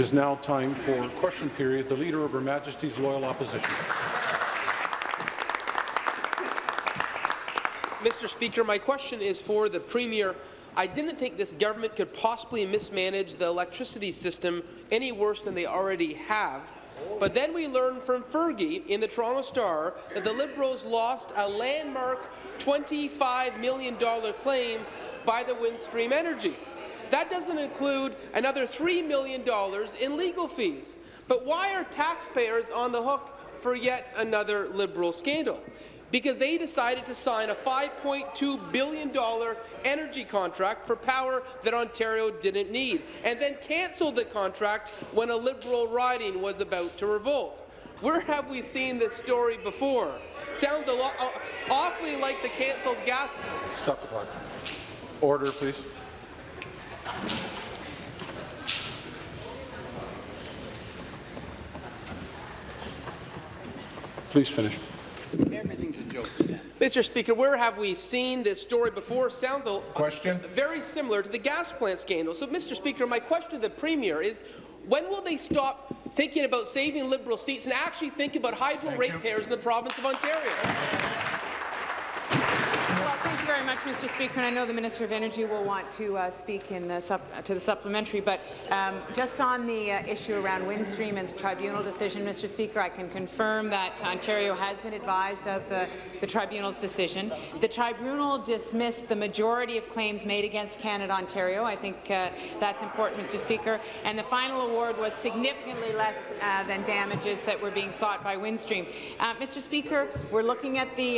It is now time for question period. The Leader of Her Majesty's Loyal Opposition. Mr. Speaker, my question is for the Premier. I didn't think this government could possibly mismanage the electricity system any worse than they already have. But then we learned from Fergie in the Toronto Star that the Liberals lost a landmark $25 million claim by the Windstream Energy. That doesn't include another $3 million in legal fees. But why are taxpayers on the hook for yet another Liberal scandal? Because they decided to sign a $5.2 billion energy contract for power that Ontario didn't need, and then cancelled the contract when a Liberal riding was about to revolt. Where have we seen this story before? Sounds a lot, uh, awfully like the cancelled gas. Stop the clock. Order, please. Please finish. Everything's a joke. Mr. Speaker, where have we seen this story before? Sounds a, Question? very similar to the gas plant scandal. So, Mr. Speaker, my question to the Premier is, when will they stop thinking about saving Liberal seats and actually think about hydro Thank you. ratepayers in the province of Ontario? Very much, Mr. Speaker. And I know the Minister of Energy will want to uh, speak the to the supplementary, but um, just on the uh, issue around Windstream and the tribunal decision, Mr. Speaker, I can confirm that Ontario has been advised of uh, the tribunal's decision. The tribunal dismissed the majority of claims made against Canada Ontario. I think uh, that's important, Mr. Speaker. And the final award was significantly less uh, than damages that were being sought by Windstream. Uh, Mr. Speaker, we're looking at the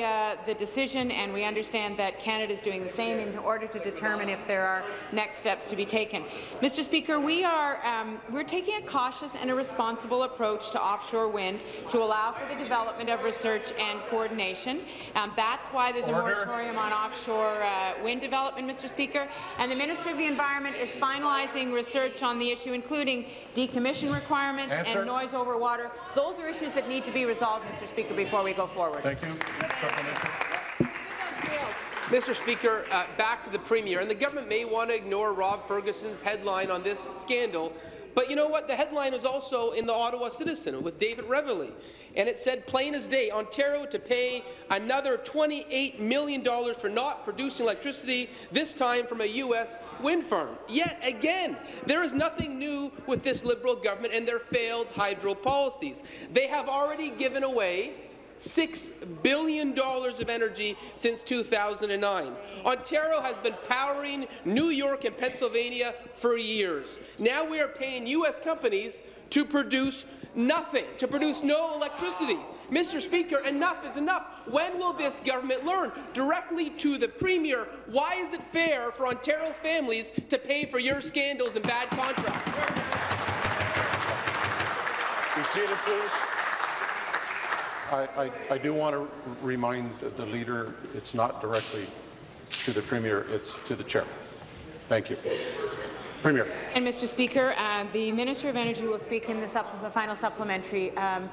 the decision, and we understand that Canada is doing the same in order to determine if there are next steps to be taken. Mr. Speaker, we are um, we're taking a cautious and a responsible approach to offshore wind to allow for the development of research and coordination. Um, that's why there's Order. a moratorium on offshore uh, wind development, Mr. Speaker. And the Ministry of the Environment is finalizing research on the issue, including decommission requirements Answer. and noise over water. Those are issues that need to be resolved, Mr. Speaker, before we go forward. Thank you. Mr. Speaker, uh, back to the Premier, and the government may want to ignore Rob Ferguson's headline on this scandal, but you know what? The headline was also in the Ottawa Citizen with David Reevely, and it said, plain as day, Ontario to pay another $28 million for not producing electricity, this time from a U.S. wind farm. Yet again, there is nothing new with this Liberal government and their failed hydro policies. They have already given away $6 billion of energy since 2009. Ontario has been powering New York and Pennsylvania for years. Now we are paying U.S. companies to produce nothing, to produce no electricity. Mr. Speaker, enough is enough. When will this government learn? Directly to the Premier, why is it fair for Ontario families to pay for your scandals and bad contracts? I, I, do want to remind the- Leader, it's not directly to the Premier, it's to the Chair. Thank you. Premier. And Mr. Speaker, uh, the Minister of Energy will speak in the, the final supplementary. Um,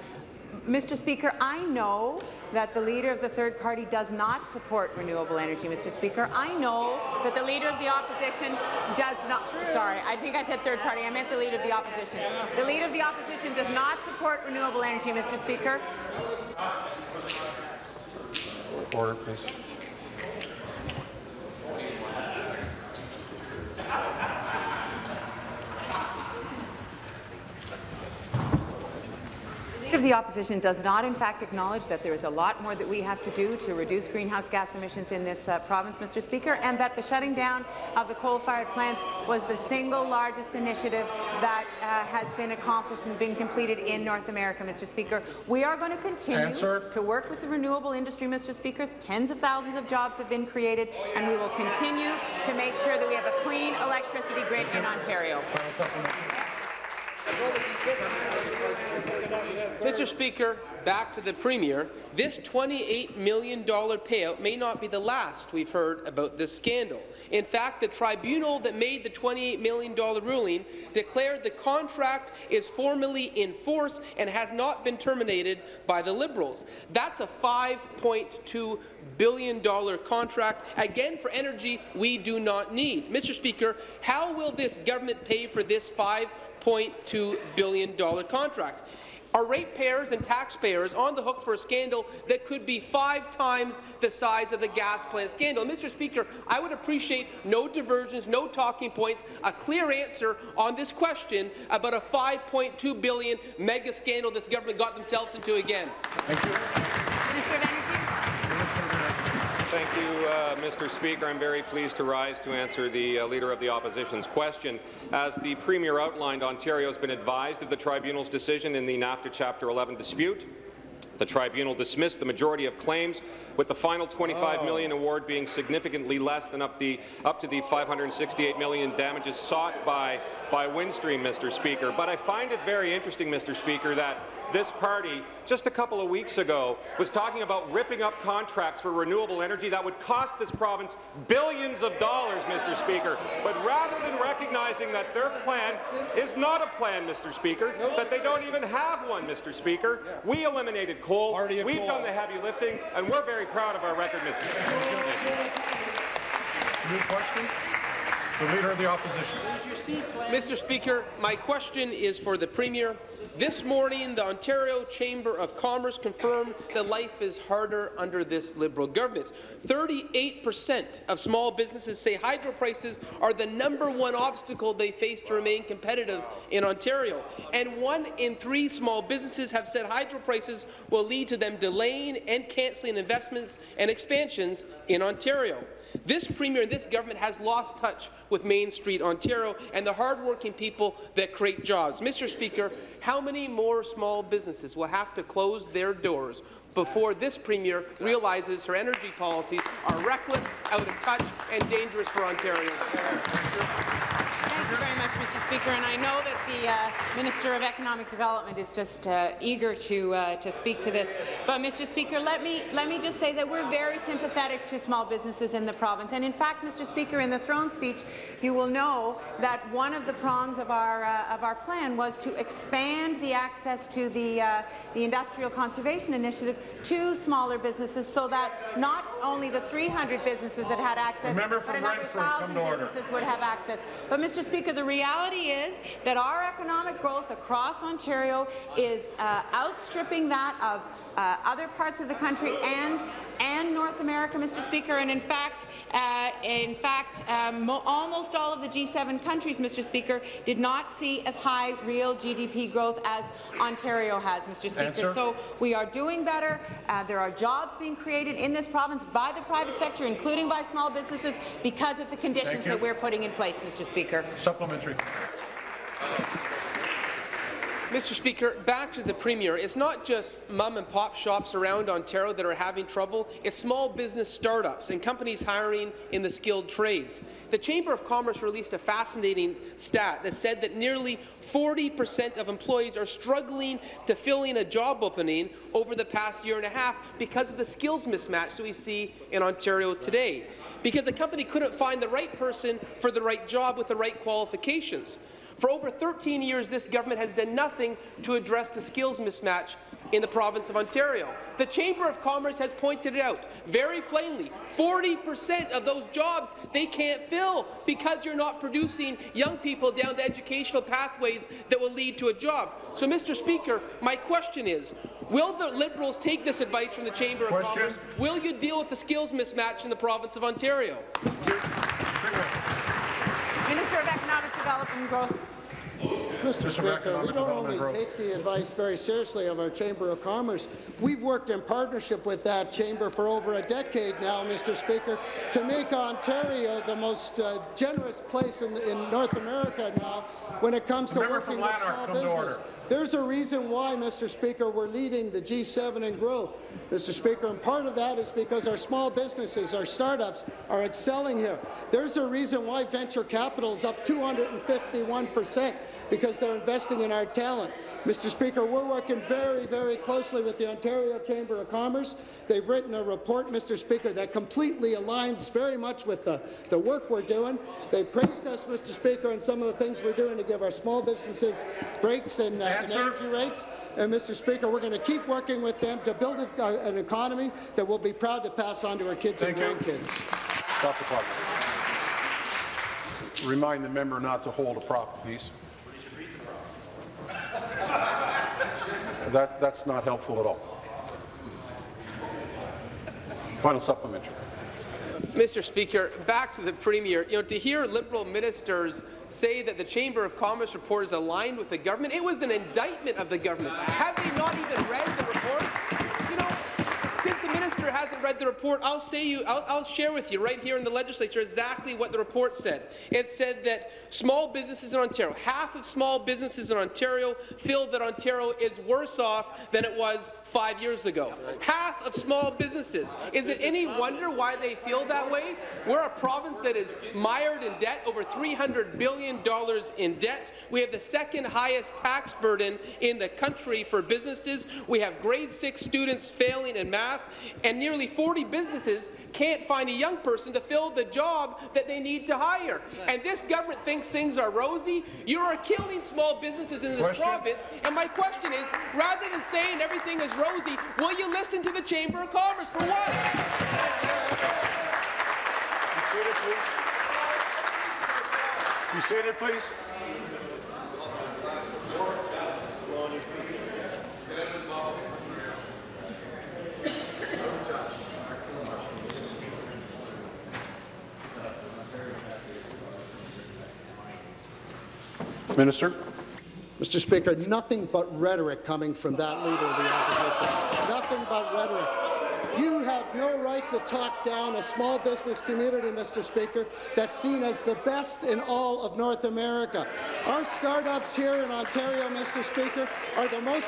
Mr. Speaker, I know that the Leader of the third party does not support renewable energy, Mr. Speaker. I know that the Leader of the Opposition does not— sorry, I think I said third party. I meant the Leader of the Opposition. The Leader of the Opposition does not support renewable energy, Mr. Speaker. Order, please. Of the Opposition does not, in fact, acknowledge that there is a lot more that we have to do to reduce greenhouse gas emissions in this uh, province, Mr. Speaker, and that the shutting down of the coal-fired plants was the single largest initiative that uh, has been accomplished and been completed in North America, Mr. Speaker. We are going to continue Answer. to work with the renewable industry, Mr. Speaker. Tens of thousands of jobs have been created, and we will continue to make sure that we have a clean electricity grid in Ontario. Mr. Speaker, back to the Premier. This $28 million payout may not be the last we've heard about this scandal. In fact, the tribunal that made the $28 million ruling declared the contract is formally in force and has not been terminated by the Liberals. That's a $5.2 billion contract, again for energy we do not need. Mr. Speaker, how will this government pay for this $5.2 billion contract? Are ratepayers and taxpayers on the hook for a scandal that could be five times the size of the gas plant scandal? Mr. Speaker, I would appreciate no diversions, no talking points, a clear answer on this question about a $5.2 billion mega scandal this government got themselves into again. Thank you. Minister of Energy. Thank you, uh, Mr. Speaker. I'm very pleased to rise to answer the uh, Leader of the Opposition's question. As the Premier outlined, Ontario has been advised of the Tribunal's decision in the NAFTA Chapter 11 dispute. The tribunal dismissed the majority of claims, with the final 25 million award being significantly less than up, the, up to the 568 million damages sought by, by Windstream, Mr. Speaker. But I find it very interesting, Mr. Speaker, that this party, just a couple of weeks ago, was talking about ripping up contracts for renewable energy that would cost this province billions of dollars, Mr. Speaker. But rather than recognizing that their plan is not a plan, Mr. Speaker, that they don't even have one, Mr. Speaker, we eliminated coal, we've done the heavy lifting, and we're very proud of our record, Mr. Speaker. New question? The Leader of the Opposition. Mr. Speaker, my question is for the Premier. This morning, the Ontario Chamber of Commerce confirmed that life is harder under this Liberal government. 38 per cent of small businesses say hydro prices are the number one obstacle they face to remain competitive in Ontario. And one in three small businesses have said hydro prices will lead to them delaying and cancelling investments and expansions in Ontario. This Premier and this government has lost touch with Main Street, Ontario, and the hardworking people that create jobs. Mr. Speaker, how many more small businesses will have to close their doors before this Premier realizes her energy policies are reckless, out of touch, and dangerous for Ontarians? Thank you very much, Mr. Speaker. And I know that the uh, Minister of Economic Development is just uh, eager to uh, to speak to this. But, Mr. Speaker, let me let me just say that we're very sympathetic to small businesses in the province. And in fact, Mr. Speaker, in the throne speech, you will know that one of the prongs of our uh, of our plan was to expand the access to the uh, the Industrial Conservation Initiative to smaller businesses, so that not only the 300 businesses that had access, but another thousand order. businesses would have access. But, Mr. Speaker, the reality is that our economic growth across Ontario is uh, outstripping that of uh, other parts of the country and and North America, Mr. Speaker. And in fact, uh, in fact, um, almost all of the G7 countries, Mr. Speaker, did not see as high real GDP growth as Ontario has, Mr. Speaker. Answer. So we are doing better. Uh, there are jobs being created in this province by the private sector, including by small businesses, because of the conditions that we're putting in place, Mr. Speaker. Supplementary. Mr. Speaker, back to the Premier. It's not just mom and pop shops around Ontario that are having trouble. It's small business startups and companies hiring in the skilled trades. The Chamber of Commerce released a fascinating stat that said that nearly 40 percent of employees are struggling to fill in a job opening over the past year and a half because of the skills mismatch that we see in Ontario today. Because a company couldn't find the right person for the right job with the right qualifications. For over 13 years, this government has done nothing to address the skills mismatch in the province of Ontario. The Chamber of Commerce has pointed it out very plainly. 40% of those jobs they can't fill because you're not producing young people down the educational pathways that will lead to a job. So, Mr. Speaker, my question is, will the Liberals take this advice from the Chamber of Question. Commerce? Will you deal with the skills mismatch in the province of Ontario? Development Growth. Mr. Mr. Speaker, we don't only take the advice very seriously of our Chamber of Commerce, we've worked in partnership with that chamber for over a decade now, Mr. Speaker, to make Ontario the most uh, generous place in, in North America now when it comes to Member working with small business. There's a reason why, Mr. Speaker, we're leading the G7 in growth, Mr. Speaker, and part of that is because our small businesses, our startups, are excelling here. There's a reason why venture capital is up 251 percent, because because they're investing in our talent. Mr. Speaker, we're working very, very closely with the Ontario Chamber of Commerce. They've written a report, Mr. Speaker, that completely aligns very much with the, the work we're doing. They praised us, Mr. Speaker, on some of the things we're doing to give our small businesses breaks in, uh, in energy rates. And, Mr. Speaker, we're going to keep working with them to build a, uh, an economy that we'll be proud to pass on to our kids Thank you. and grandkids. Stop the clock. Remind the member not to hold a prop, please. That, that's not helpful at all. Final supplementary. Mr. Speaker, back to the Premier. You know, to hear Liberal ministers say that the Chamber of Commerce report is aligned with the government, it was an indictment of the government. Have they not even read the report? Minister hasn't read the report, I'll say you, I'll, I'll share with you right here in the legislature exactly what the report said. It said that small businesses in Ontario, half of small businesses in Ontario feel that Ontario is worse off than it was five years ago. Half of small businesses. Is it any wonder why they feel that way? We're a province that is mired in debt, over $300 billion in debt. We have the second highest tax burden in the country for businesses. We have grade six students failing in math, and nearly 40 businesses can't find a young person to fill the job that they need to hire. And this government thinks things are rosy. You are killing small businesses in this Question? province. And my question is, rather than saying everything is rosy, will you listen to the Chamber of Commerce for once? Be seated, please. Minister. Mr. Speaker, nothing but rhetoric coming from that leader of the opposition. Nothing but rhetoric. You have no right to talk down a small business community, Mr. Speaker, that's seen as the best in all of North America. Our startups here in Ontario, Mr. Speaker, are the most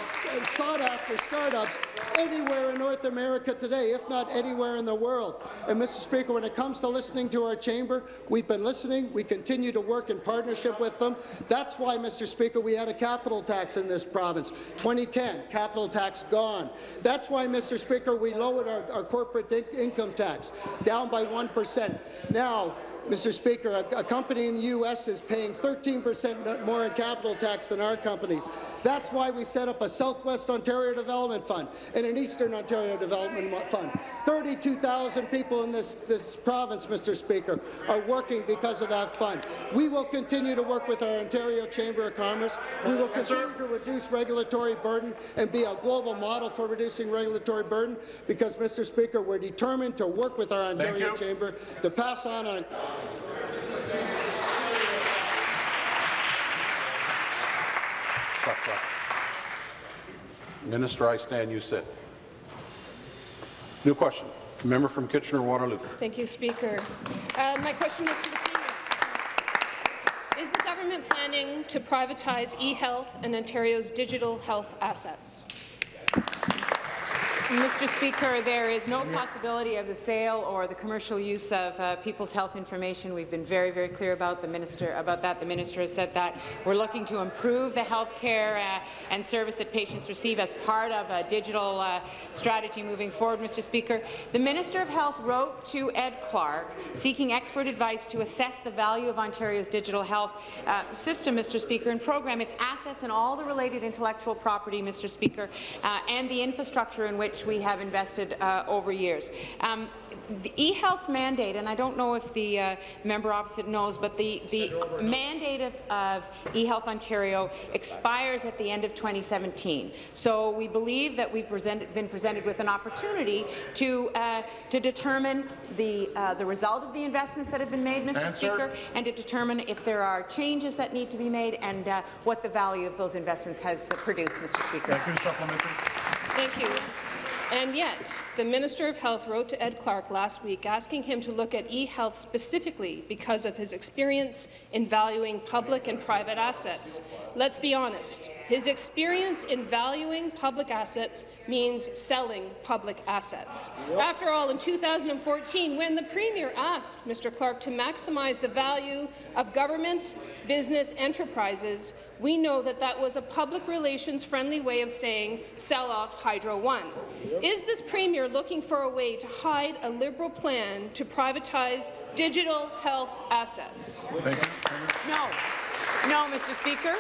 sought-after startups anywhere in North America today, if not anywhere in the world. And, Mr. Speaker, when it comes to listening to our chamber, we've been listening. We continue to work in partnership with them. That's why, Mr. Speaker, we had a capital tax in this province. 2010, capital tax gone. That's why, Mr. Speaker, we lowered our, our corporate income tax down by 1%. Now, Mr. Speaker, a, a company in the U.S. is paying 13% more in capital tax than our companies. That's why we set up a Southwest Ontario Development Fund and an Eastern Ontario Development Fund. 32,000 people in this, this province, Mr. Speaker, are working because of that fund. We will continue to work with our Ontario Chamber of Commerce. We will continue to reduce regulatory burden and be a global model for reducing regulatory burden because, Mr. Speaker, we're determined to work with our Ontario. Chamber to pass on clock. Minister, I stand, you sit. New question. Member from Kitchener-Waterloo. Thank you, Speaker. Uh, my question is to the Premier. Is the government planning to privatize e-health and Ontario's digital health assets? Mr. Speaker, there is no possibility of the sale or the commercial use of uh, people's health information. We've been very, very clear about the minister about that. The minister has said that we're looking to improve the health care uh, and service that patients receive as part of a digital uh, strategy moving forward. Mr. Speaker, the Minister of Health wrote to Ed Clark seeking expert advice to assess the value of Ontario's digital health uh, system, Mr. Speaker, and program its assets and all the related intellectual property, Mr. Speaker, uh, and the infrastructure in which we have invested uh, over years. Um, the e-health mandate, and I don't know if the uh, member opposite knows, but the, the mandate of, of eHealth Ontario expires at the end of 2017. So we believe that we've presented, been presented with an opportunity to, uh, to determine the, uh, the result of the investments that have been made, Mr. Answer. Speaker, and to determine if there are changes that need to be made and uh, what the value of those investments has produced, Mr. Speaker. Thank you. Supplementary. Thank you. And yet, the Minister of Health wrote to Ed Clark last week asking him to look at e-health specifically because of his experience in valuing public and private assets. Let's be honest, his experience in valuing public assets means selling public assets. After all, in 2014, when the Premier asked Mr. Clark to maximize the value of government business enterprises, we know that that was a public relations-friendly way of saying sell off Hydro One. Is this Premier looking for a way to hide a Liberal plan to privatize digital health assets? Thank you. No. No, Mr. Speaker.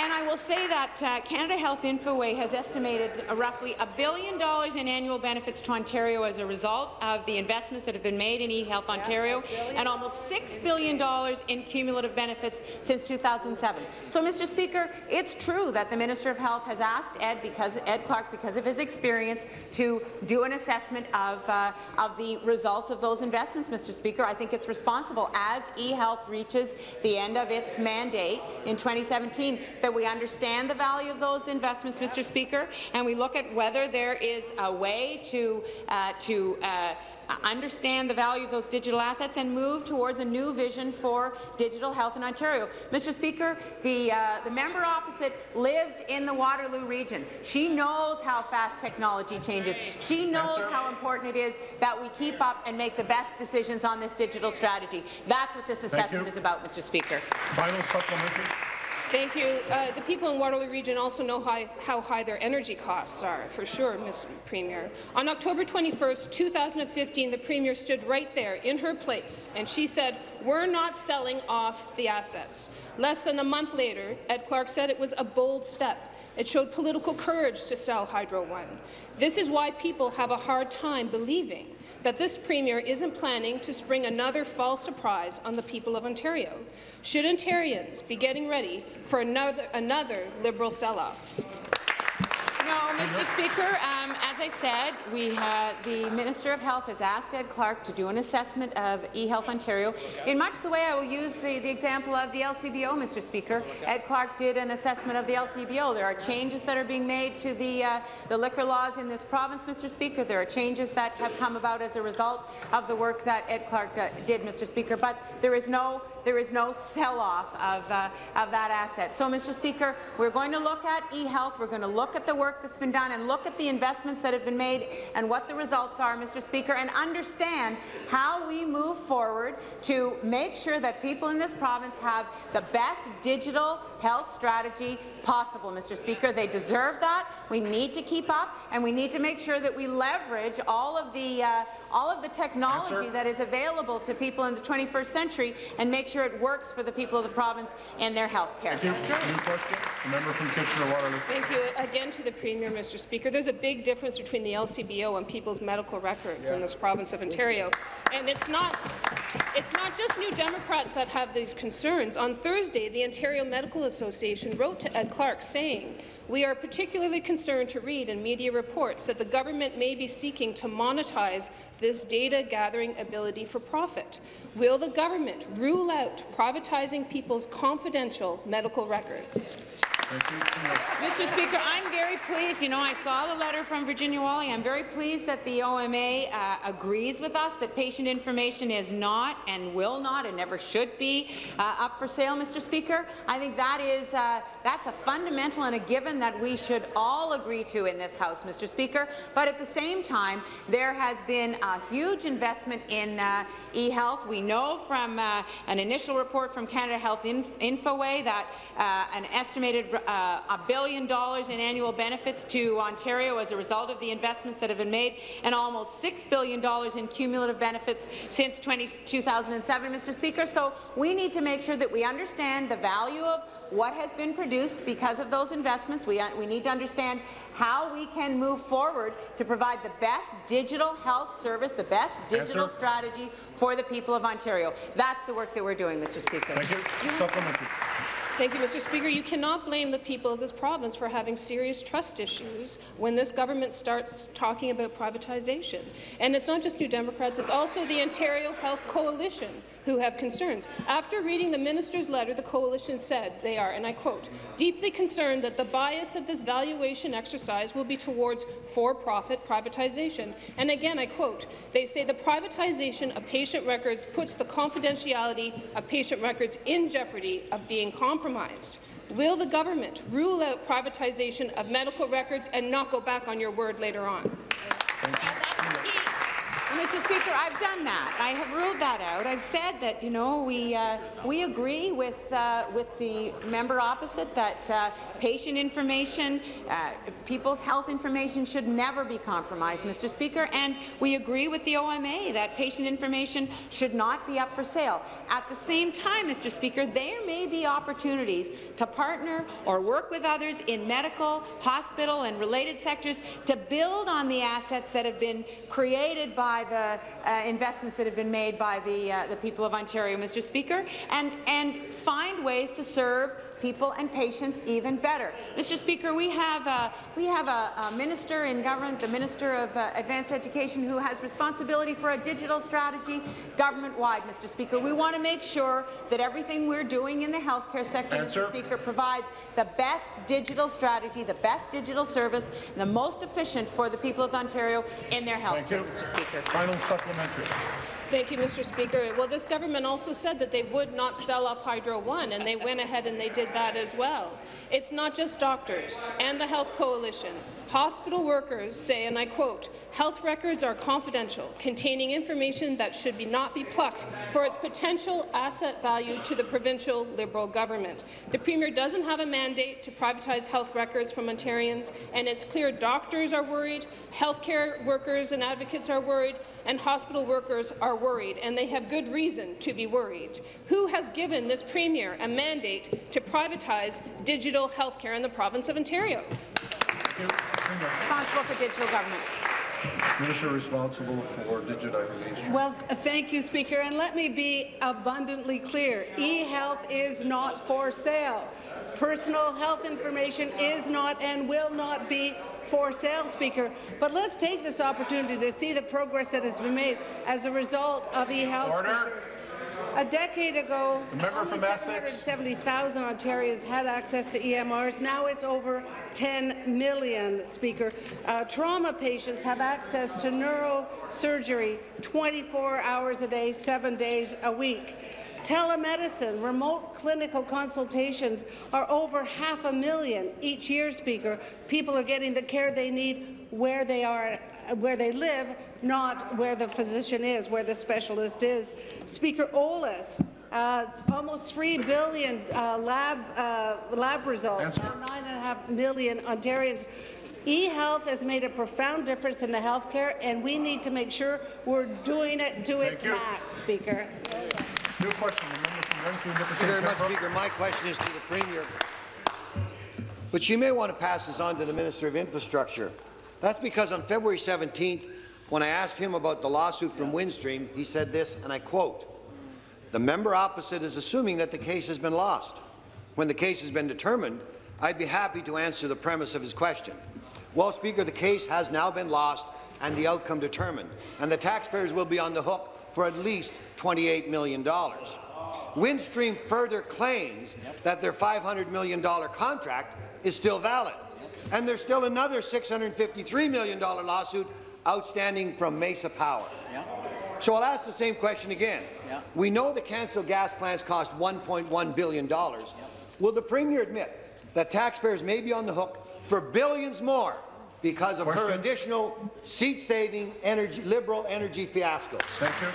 And I will say that uh, Canada Health Infoway has estimated roughly a billion dollars in annual benefits to Ontario as a result of the investments that have been made in eHealth Ontario, and almost $6 billion in cumulative benefits since 2007. So, Mr. Speaker, it's true that the Minister of Health has asked Ed, because Ed Clark, because of his experience, to do an assessment of, uh, of the results of those investments, Mr. Speaker. I think it's responsible as eHealth reaches the end of its mandate in 2017 that we understand the value of those investments, Mr. Speaker, and we look at whether there is a way to, uh, to uh, understand the value of those digital assets and move towards a new vision for digital health in Ontario. Mr. Speaker, the, uh, the member opposite lives in the Waterloo region. She knows how fast technology changes. She knows how important it is that we keep up and make the best decisions on this digital strategy. That's what this assessment is about, Mr. Speaker. Final supplementary. Thank you. Uh, the people in Waterloo Region also know high, how high their energy costs are, for sure, Mr. Premier. On October 21, 2015, the Premier stood right there in her place, and she said, we're not selling off the assets. Less than a month later, Ed Clark said it was a bold step. It showed political courage to sell Hydro One. This is why people have a hard time believing that this Premier isn't planning to spring another false surprise on the people of Ontario. Should Ontarians be getting ready for another, another Liberal sell-off? No, Mr. Speaker, um, as I said, we uh, the Minister of Health has asked Ed Clark to do an assessment of eHealth Ontario in much the way I will use the, the example of the LCBO, Mr. Speaker. Ed Clark did an assessment of the LCBO. There are changes that are being made to the, uh, the liquor laws in this province, Mr. Speaker. There are changes that have come about as a result of the work that Ed Clark uh, did, Mr. Speaker. But there is no there is no sell-off of, uh, of that asset. So, Mr. Speaker, we're going to look at e-health, We're going to look at the work that's been done and look at the investments that have been made and what the results are, Mr. Speaker, and understand how we move forward to make sure that people in this province have the best digital health strategy possible, Mr. Speaker. They deserve that. We need to keep up, and we need to make sure that we leverage all of the uh, all of the technology Answer. that is available to people in the 21st century and make sure it works for the people of the province and their health care. Thank you. New question. The member from Kitchener-Waterloo. Thank you. Again to the Premier, Mr. Speaker. There's a big difference between the LCBO and people's medical records in this province of Ontario. And it's not, it's not just New Democrats that have these concerns. On Thursday, the Ontario Medical Association wrote to Ed Clark saying, we are particularly concerned to read in media reports that the government may be seeking to monetize this data-gathering ability for profit. Will the government rule out privatizing people's confidential medical records? Mr. Speaker, I'm very pleased. You know, I saw the letter from Virginia Walley. I'm very pleased that the OMA uh, agrees with us that patient information is not and will not and never should be uh, up for sale, Mr. Speaker. I think that is uh, that's a fundamental and a given that we should all agree to in this House, Mr. Speaker. But at the same time, there has been a huge investment in uh, e-health. We know from uh, an initial report from Canada Health Inf Infoway that uh, an estimated a billion dollars in annual benefits to Ontario as a result of the investments that have been made, and almost $6 billion in cumulative benefits since 20, 2007, Mr. Speaker. So we need to make sure that we understand the value of what has been produced because of those investments. We, uh, we need to understand how we can move forward to provide the best digital health service, the best digital Answer. strategy for the people of Ontario. That's the work that we're doing, Mr. Speaker. Thank you. Supplementary. Thank you, Mr. Speaker. You cannot blame the people of this province for having serious trust issues when this government starts talking about privatization. And it's not just New Democrats, it's also the Ontario Health Coalition who have concerns. After reading the minister's letter, the coalition said they are, and I quote, deeply concerned that the bias of this valuation exercise will be towards for-profit privatization. And again, I quote, they say the privatization of patient records puts the confidentiality of patient records in jeopardy of being compromised. Will the government rule out privatization of medical records and not go back on your word later on? Mr. Speaker, I've done that. I have ruled that out. I've said that you know we uh, we agree with uh, with the member opposite that uh, patient information, uh, people's health information should never be compromised, Mr. Speaker, and we agree with the OMA that patient information should not be up for sale. At the same time, Mr. Speaker, there may be opportunities to partner or work with others in medical, hospital, and related sectors to build on the assets that have been created by the uh, investments that have been made by the, uh, the people of Ontario, Mr. Speaker, and, and find ways to serve people and patients even better. Mr. Speaker, we have, uh, we have a, a, minister in government, the Minister of uh, Advanced Education, who has responsibility for a digital strategy government-wide, Mr. Speaker. We want to make sure that everything we're doing in the healthcare sector, Answer. Mr. Speaker, provides the best digital strategy, the best digital service, and the most efficient for the people of Ontario in their health care, Mr. Speaker. Final supplementary. Thank you, Mr. Speaker. Well, this government also said that they would not sell off Hydro One, and they went ahead and they did that as well. It's not just doctors and the Health Coalition. Hospital workers say, and I quote, health records are confidential, containing information that should be not be plucked for its potential asset value to the provincial Liberal government. The Premier doesn't have a mandate to privatize health records from Ontarians, and it's clear doctors are worried, healthcare workers and advocates are worried, and hospital workers are worried, and they have good reason to be worried. Who has given this Premier a mandate to privatize digital healthcare in the province of Ontario? Responsible for digital government. Minister responsible for digitization. Well, thank you, Speaker. And let me be abundantly clear. E-health is not for sale. Personal health information is not and will not be for sale, Speaker. But let's take this opportunity to see the progress that has been made as a result of e-health. Order. A decade ago, member only 770,000 Ontarians had access to EMRs. Now it's over 10 million, Speaker. Uh, trauma patients have access to neurosurgery 24 hours a day, seven days a week. Telemedicine, remote clinical consultations are over half a million each year, Speaker. People are getting the care they need where they are where they live, not where the physician is, where the specialist is. Speaker OLIS, uh, almost 3 billion uh, lab, uh, lab results, 9.5 million Ontarians. E-health has made a profound difference in the health care, and we need to make sure we're doing it to Thank its you. max, Speaker. New question, the member from Renfrew, Thank you very much, Speaker. My question is to the Premier. But she may want to pass this on to the Minister of Infrastructure. That's because on February 17th, when I asked him about the lawsuit from Windstream, he said this, and I quote, the member opposite is assuming that the case has been lost. When the case has been determined, I'd be happy to answer the premise of his question. Well, Speaker, the case has now been lost and the outcome determined, and the taxpayers will be on the hook for at least $28 million. Windstream further claims that their $500 million contract is still valid. And there's still another $653 million lawsuit outstanding from Mesa Power. So I'll ask the same question again. Yeah. We know the canceled gas plants cost $1.1 billion. Will the Premier admit that taxpayers may be on the hook for billions more because of Question. her additional seat-saving energy, liberal energy fiasco? Thank you.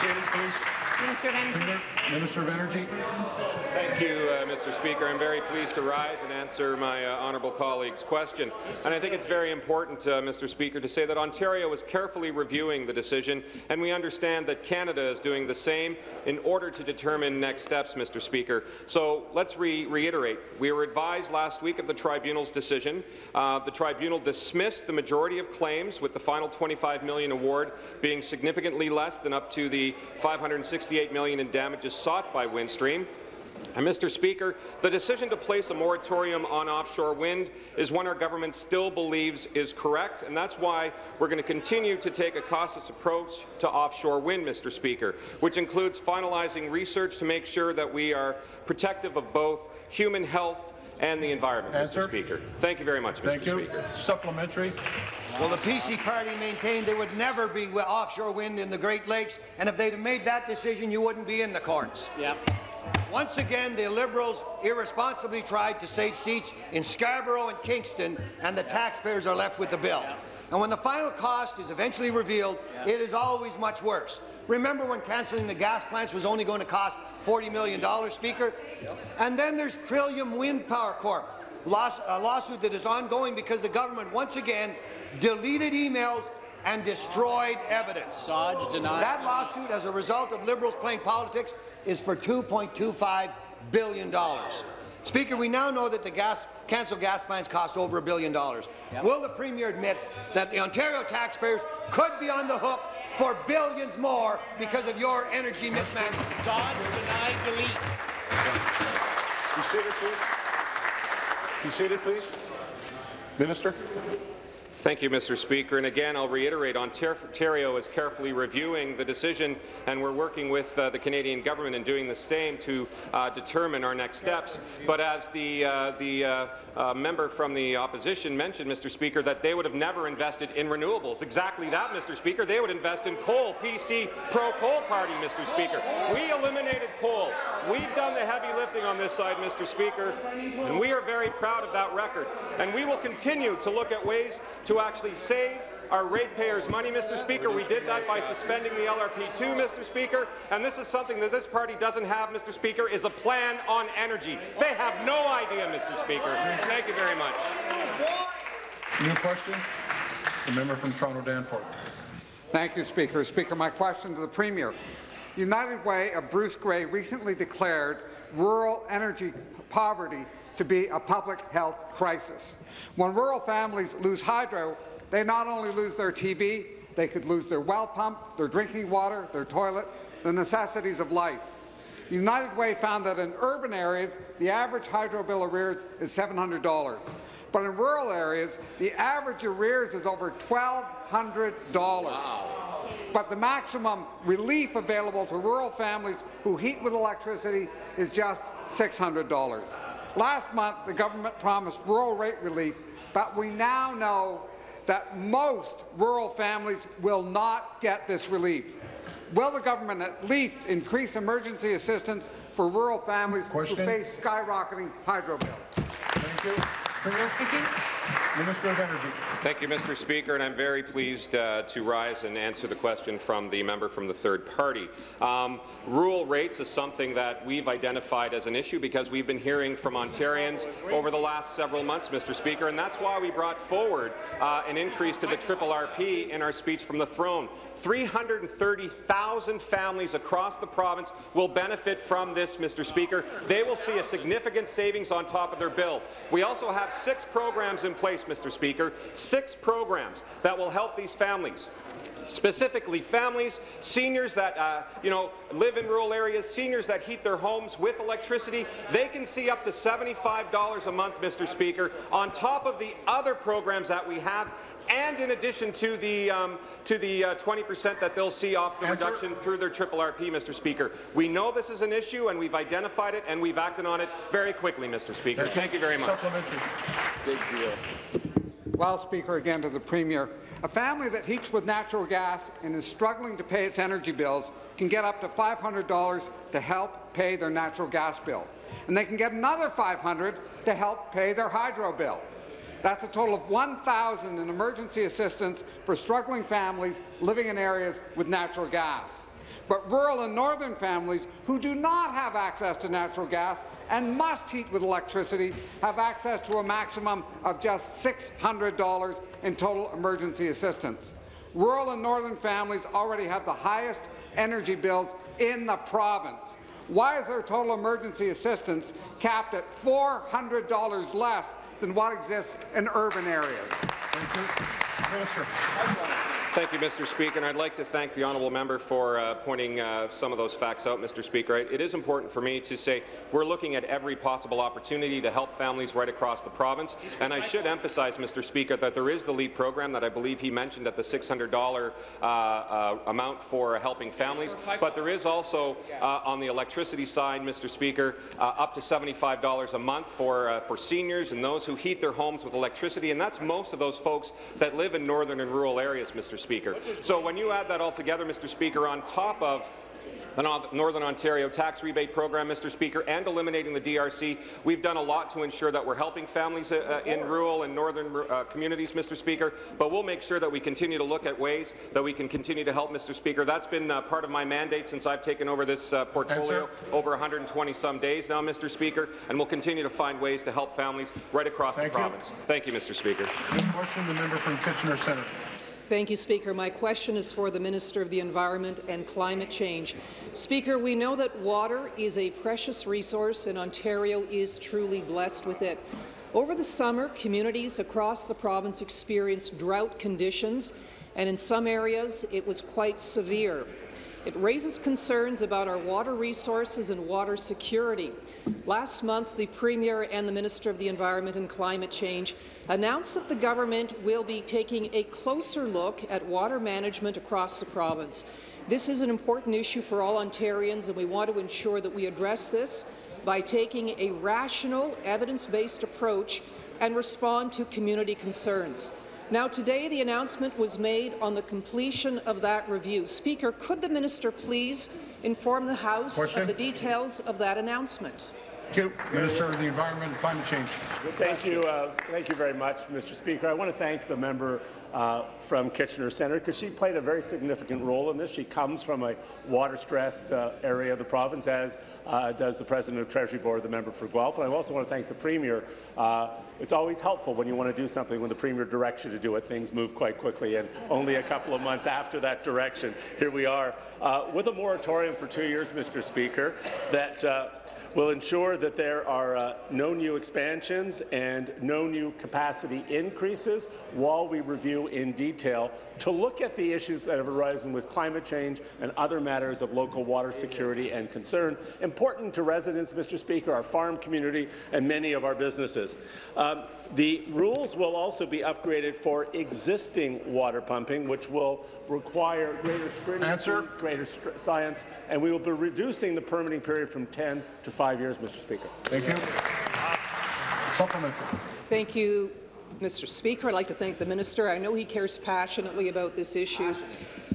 Seated, please. Minister of Energy. Minister of Energy. Thank you, uh, Mr. Speaker. I'm very pleased to rise and answer my uh, honourable colleague's question. And I think it's very important, uh, Mr. Speaker, to say that Ontario is carefully reviewing the decision, and we understand that Canada is doing the same in order to determine next steps, Mr. Speaker. So let's re reiterate. We were advised last week of the tribunal's decision. Uh, the tribunal dismissed the majority of claims, with the final 25 million award being significantly less than up to the 568 million in damages sought by Windstream. And Mr. Speaker, the decision to place a moratorium on offshore wind is one our government still believes is correct, and that's why we're going to continue to take a cautious approach to offshore wind, Mr. Speaker, which includes finalizing research to make sure that we are protective of both human health and the environment, Answer. Mr. Speaker. Thank you very much, Thank Mr. you. Speaker. Supplementary. Well, the PC party maintained there would never be offshore wind in the Great Lakes, and if they'd have made that decision, you wouldn't be in the courts. Yep. Once again, the Liberals irresponsibly tried to save seats in Scarborough and Kingston, and the taxpayers are left with the bill. And when the final cost is eventually revealed, it is always much worse. Remember when cancelling the gas plants was only going to cost $40 million, Speaker? And then there's Trillium Wind Power Corp, a lawsuit that is ongoing because the government once again deleted emails and destroyed evidence. Dodge denied. That lawsuit, as a result of Liberals playing politics, is for $2.25 billion. Speaker, we now know that the gas, cancelled gas plants cost over a billion dollars. Will the Premier admit that the Ontario taxpayers could be on the hook for billions more because of your energy mismanagement? Dodge denied delete. Be seated, please. Be seated, please. Minister. Thank you, Mr. Speaker. And again, I'll reiterate, Ontario is carefully reviewing the decision, and we're working with uh, the Canadian government and doing the same to uh, determine our next steps. But as the, uh, the uh, uh, member from the opposition mentioned, Mr. Speaker, that they would have never invested in renewables. Exactly that, Mr. Speaker. They would invest in coal. PC pro-coal party, Mr. Speaker. We eliminated coal. We've done the heavy lifting on this side, Mr. Speaker, and we are very proud of that record. And we will continue to look at ways to actually save our ratepayers' money, Mr. Speaker. We did that by suspending the LRP2, Mr. Speaker, and this is something that this party doesn't have, Mr. Speaker, is a plan on energy. They have no idea, Mr. Speaker. Thank you very much. New question. The member from Toronto Danforth. Thank you, Speaker. Speaker, my question to the Premier. United Way of Bruce Grey recently declared rural energy poverty to be a public health crisis. When rural families lose hydro, they not only lose their TV, they could lose their well pump, their drinking water, their toilet, the necessities of life. United Way found that in urban areas, the average hydro bill arrears is $700. But in rural areas, the average arrears is over $1,200. But the maximum relief available to rural families who heat with electricity is just $600. Last month, the government promised rural rate relief, but we now know that most rural families will not get this relief. Will the government at least increase emergency assistance for rural families Question. who face skyrocketing hydro bills? Thank you. Premier. Minister of Energy. Thank you, Mr. Speaker, and I'm very pleased uh, to rise and answer the question from the member from the third party. Um, rural rates is something that we've identified as an issue because we've been hearing from Ontarians over the last several months, Mr. Speaker, and that's why we brought forward uh, an increase to the triple RP in our speech from the throne. 330,000 families across the province will benefit from this, Mr. Speaker. They will see a significant savings on top of their bill. We also have six programs in place, Mr. Speaker, six programs that will help these families specifically families, seniors that uh, you know live in rural areas, seniors that heat their homes with electricity. They can see up to $75 a month, Mr. Speaker, on top of the other programs that we have, and in addition to the um, to the 20% that they'll see off the Answer. reduction through their triple RP, Mr. Speaker. We know this is an issue, and we've identified it, and we've acted on it very quickly, Mr. Speaker. Thank you very much. Supplementary. Big deal. Well, Speaker, again to the Premier. A family that heats with natural gas and is struggling to pay its energy bills can get up to $500 to help pay their natural gas bill. And they can get another $500 to help pay their hydro bill. That's a total of 1,000 in emergency assistance for struggling families living in areas with natural gas. But rural and northern families who do not have access to natural gas and must heat with electricity have access to a maximum of just $600 in total emergency assistance. Rural and northern families already have the highest energy bills in the province. Why is their total emergency assistance capped at $400 less than what exists in urban areas? Thank you, Mr. Speaker, and I'd like to thank the honourable member for uh, pointing uh, some of those facts out, Mr. Speaker. It is important for me to say we're looking at every possible opportunity to help families right across the province, and I should emphasize, Mr. Speaker, that there is the LEAP program that I believe he mentioned at the $600 uh, uh, amount for helping families, but there is also uh, on the electricity side, Mr. Speaker, uh, up to $75 a month for, for seniors and those who heat their homes with electricity, and that's most of those folks that live in northern and rural areas, Mr. Speaker. So when you add that all together, Mr. Speaker, on top of the Northern Ontario tax rebate program, Mr. Speaker, and eliminating the DRC. We've done a lot to ensure that we're helping families uh, in rural and northern uh, communities, Mr. Speaker, but we'll make sure that we continue to look at ways that we can continue to help, Mr. Speaker. That's been uh, part of my mandate since I've taken over this uh, portfolio over 120-some days now, Mr. Speaker, and we'll continue to find ways to help families right across Thank the you. province. Thank you, Mr. Speaker. New question, the member from Kitchener Centre. Thank you, Speaker. My question is for the Minister of the Environment and Climate Change. Speaker, we know that water is a precious resource and Ontario is truly blessed with it. Over the summer, communities across the province experienced drought conditions, and in some areas it was quite severe. It raises concerns about our water resources and water security. Last month, the Premier and the Minister of the Environment and Climate Change announced that the government will be taking a closer look at water management across the province. This is an important issue for all Ontarians, and we want to ensure that we address this by taking a rational, evidence-based approach and respond to community concerns. Now, today the announcement was made on the completion of that review. Speaker, could the minister please inform the House Question? of the details of that announcement? Thank you. Minister of the Environment and Climate Change. Thank you. Uh, thank you very much, Mr. Speaker. I want to thank the member uh, from Kitchener Centre because she played a very significant role in this. She comes from a water-stressed uh, area of the province, as uh, does the President of Treasury Board, the member for Guelph. And I also want to thank the Premier. It's always helpful when you want to do something when the Premier directs you to do it. Things move quite quickly, and only a couple of months after that direction, here we are uh, with a moratorium for two years, Mr. Speaker, that uh, will ensure that there are uh, no new expansions and no new capacity increases while we review in detail to look at the issues that have arisen with climate change and other matters of local water security and concern, important to residents, Mr. Speaker, our farm community, and many of our businesses. Um, the rules will also be upgraded for existing water pumping, which will require greater scrutiny, greater str- science, and we will be reducing the permitting period from 10 to 5 years, Mr. Speaker. Thank you. Supplementary. Thank you, Mr. Speaker. I'd like to thank the minister. I know he cares passionately about this issue.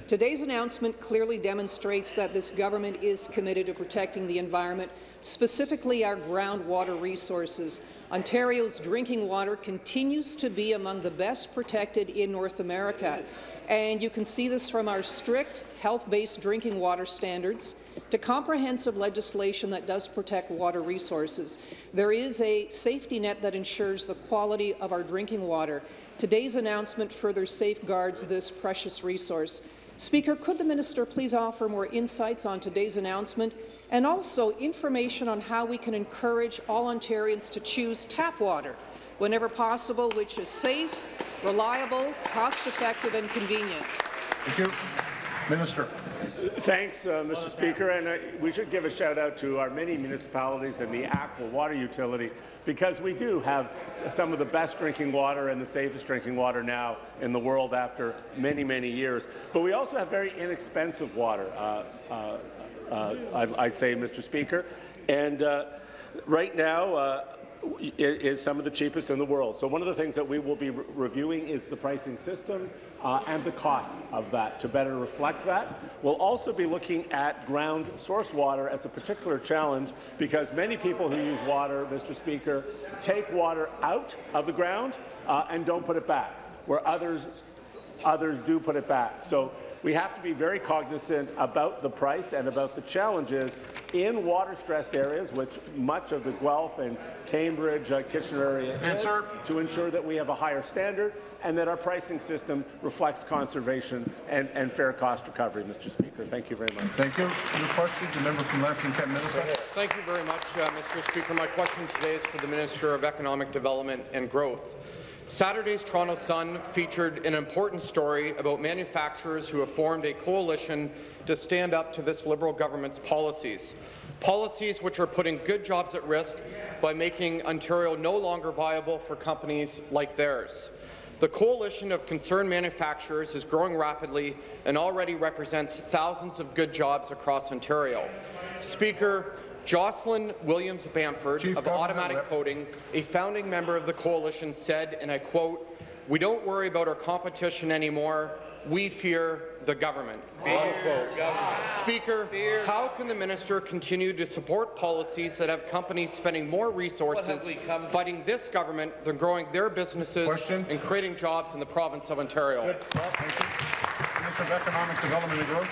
Today's announcement clearly demonstrates that this government is committed to protecting the environment, specifically our groundwater resources. Ontario's drinking water continues to be among the best protected in North America, and you can see this from our strict health-based drinking water standards to comprehensive legislation that does protect water resources. There is a safety net that ensures the quality of our drinking water. Today's announcement further safeguards this precious resource. Speaker, could the minister please offer more insights on today's announcement and also information on how we can encourage all Ontarians to choose tap water whenever possible, which is safe, reliable, cost-effective and convenient? Thank you. Minister. Thanks, uh, Mr. Speaker, and uh, we should give a shout out to our many municipalities and the Aqua Water Utility because we do have some of the best drinking water and the safest drinking water now in the world after many, many years. But we also have very inexpensive water, uh, uh, uh, I'd, I'd say, Mr. Speaker. And uh, right now, is some of the cheapest in the world. So one of the things that we will be re- reviewing is the pricing system uh, and the cost of that to better reflect that. We'll also be looking at ground source water as a particular challenge because many people who use water, Mr. Speaker, take water out of the ground uh, and don't put it back, where others others do put it back. So we have to be very cognizant about the price and about the challenges in water-stressed areas, which much of the Guelph and Cambridge, uh, Kitchener area Answer. is, to ensure that we have a higher standard and that our pricing system reflects conservation and, and fair cost recovery, Mr. Speaker. Thank you very much. Thank you. New question, the member from Lambton Kent, Middlesex. Thank you very much, uh, Mr. Speaker. My question today is for the Minister of Economic Development and Growth. Saturday's Toronto Sun featured an important story about manufacturers who have formed a coalition to stand up to this Liberal government's policies. Policies which are putting good jobs at risk by making Ontario no longer viable for companies like theirs. The coalition of concerned manufacturers is growing rapidly and already represents thousands of good jobs across Ontario. Speaker, Jocelyn Williams Bamford Chief of Governor Automatic Whip. Coating, a founding member of the coalition, said, and I quote, "We don't worry about our competition anymore. We fear the government." Unquote. Speaker, how can the minister continue to support policies that have companies spending more resources we come to? fighting this government than growing their businesses Question. and creating jobs in the province of Ontario? Minister of Economic Development and Growth.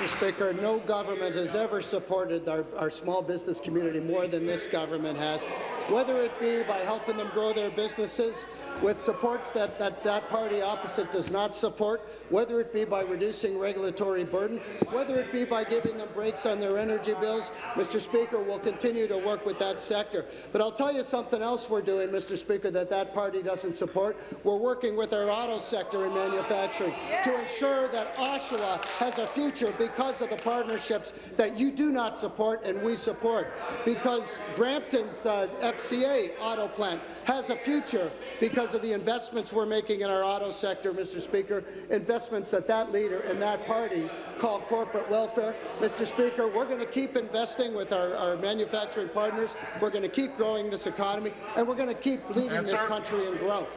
Mr. Speaker, no government has ever supported our, our small business community more than this government has, whether it be by helping them grow their businesses with supports that, that that party opposite does not support, whether it be by reducing regulatory burden, whether it be by giving them breaks on their energy bills. Mr. Speaker, we'll continue to work with that sector. But I'll tell you something else we're doing, Mr. Speaker, that that party doesn't support. We're working with our auto sector and manufacturing to ensure that Oshawa has a future because of the partnerships that you do not support and we support. Because Brampton's uh, FCA auto plant has a future because of the investments we're making in our auto sector, Mr. Speaker, investments that that leader and that party call corporate welfare. Mr. Speaker, we're going to keep investing with our, our manufacturing partners. We're going to keep growing this economy, and we're going to keep leading this country in growth.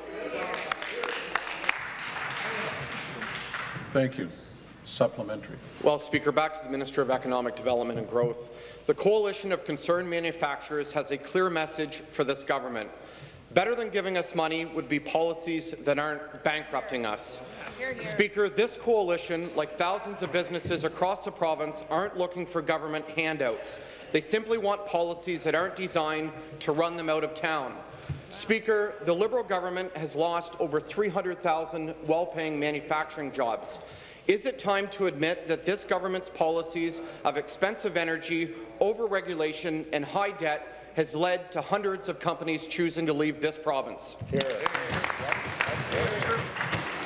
Thank you. Supplementary. Well, Speaker, back to the Minister of Economic Development and Growth. The Coalition of Concerned Manufacturers has a clear message for this government. Better than giving us money would be policies that aren't bankrupting us. Speaker, this coalition, like thousands of businesses across the province, aren't looking for government handouts. They simply want policies that aren't designed to run them out of town. Speaker, the Liberal government has lost over 300,000 well-paying manufacturing jobs. Is it time to admit that this government's policies of expensive energy, overregulation and high debt has led to hundreds of companies choosing to leave this province?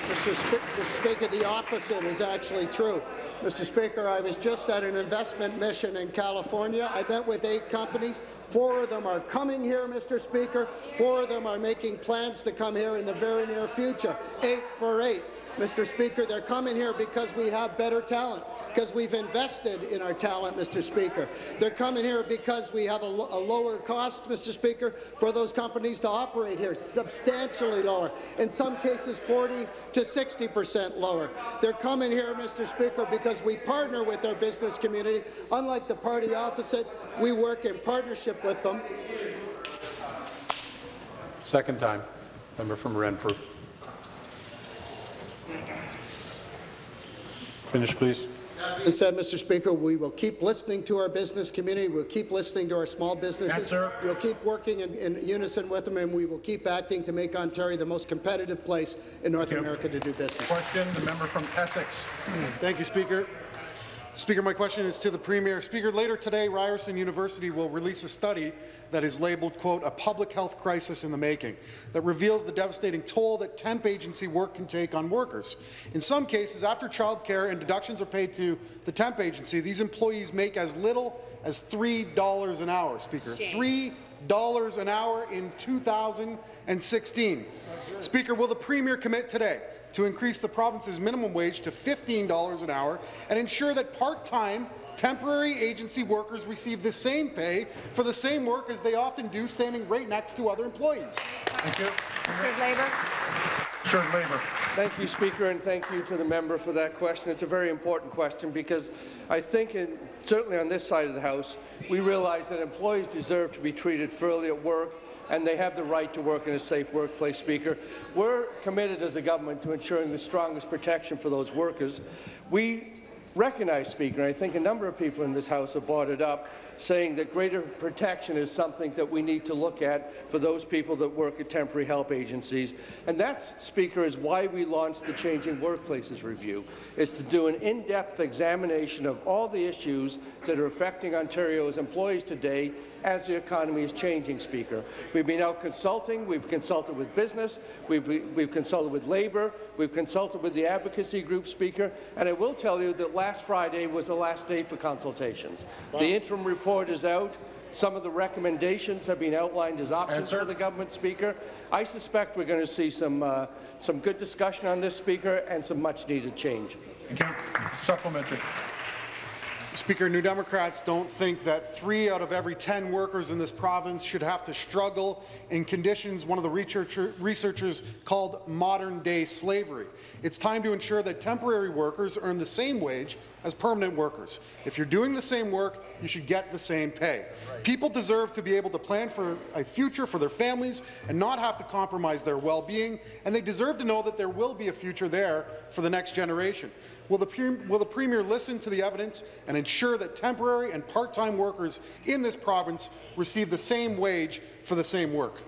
Mr. Spe- Mr. Speaker, the opposite is actually true. Mr. Speaker, I was just at an investment mission in California. I met with eight companies. Four of them are coming here, Mr. Speaker. Four of them are making plans to come here in the very near future. Eight for eight. Mr. Speaker, they're coming here because we have better talent, because we've invested in our talent, Mr. Speaker. They're coming here because we have a, a lower cost, Mr. Speaker, for those companies to operate here, substantially lower, in some cases 40 to 60 percent lower. They're coming here, Mr. Speaker, because we partner with our business community. Unlike the party opposite, we work in partnership with them. Second time. Member from Renfrew. Finish, please. And said, Mr. Speaker, we will keep listening to our business community. We'll keep listening to our small businesses. Answer. We'll keep working in, in unison with them, and we will keep acting to make Ontario the most competitive place in North. America to do business. Question, the member from Essex. Thank you, Speaker. Speaker, my question is to the Premier. Speaker, later today, Ryerson University will release a study that is labeled, quote, a public health crisis in the making, that reveals the devastating toll that temp agency work can take on workers. In some cases, after childcare and deductions are paid to the temp agency, these employees make as little as $3 an hour, Speaker. $3 an hour in 2016. Speaker, will the Premier commit today to increase the province's minimum wage to $15 an hour and ensure that part-time temporary agency workers receive the same pay for the same work as they often do standing right next to other employees. Thank you. Minister of Labour. Minister Labour. Thank you, Speaker, and thank you to the member for that question. It's a very important question because I think, in, certainly on this side of the House, we realize that employees deserve to be treated fairly at work and they have the right to work in a safe workplace, Speaker. We're committed as a government to ensuring the strongest protection for those workers. We recognize, Speaker, and I think a number of people in this House have brought it up, saying that greater protection is something that we need to look at for those people that work at temporary help agencies. And that, Speaker, is why we launched the Changing Workplaces Review, is to do an in-depth examination of all the issues that are affecting Ontario's employees today as the economy is changing, Speaker. We've been out consulting, we've consulted with business, we've, we've consulted with Labour, we've consulted with the advocacy group, Speaker, and I will tell you that last Friday was the last day for consultations. Wow. The interim report is out. Some of the recommendations have been outlined as options Answer. for the government, Speaker. I suspect we're going to see some, uh, some good discussion on this, Speaker, and some much-needed change. Supplementary. Speaker, New Democrats don't think that three out of every 10 workers in this province should have to struggle in conditions one of the researcher, researchers called modern-day slavery. It's time to ensure that temporary workers earn the same wage as permanent workers. If you're doing the same work, you should get the same pay. People deserve to be able to plan for a future for their families and not have to compromise their well-being, and they deserve to know that there will be a future there for the next generation. Will the, will the Premier listen to the evidence and ensure that temporary and part-time workers in this province receive the same wage for the same work?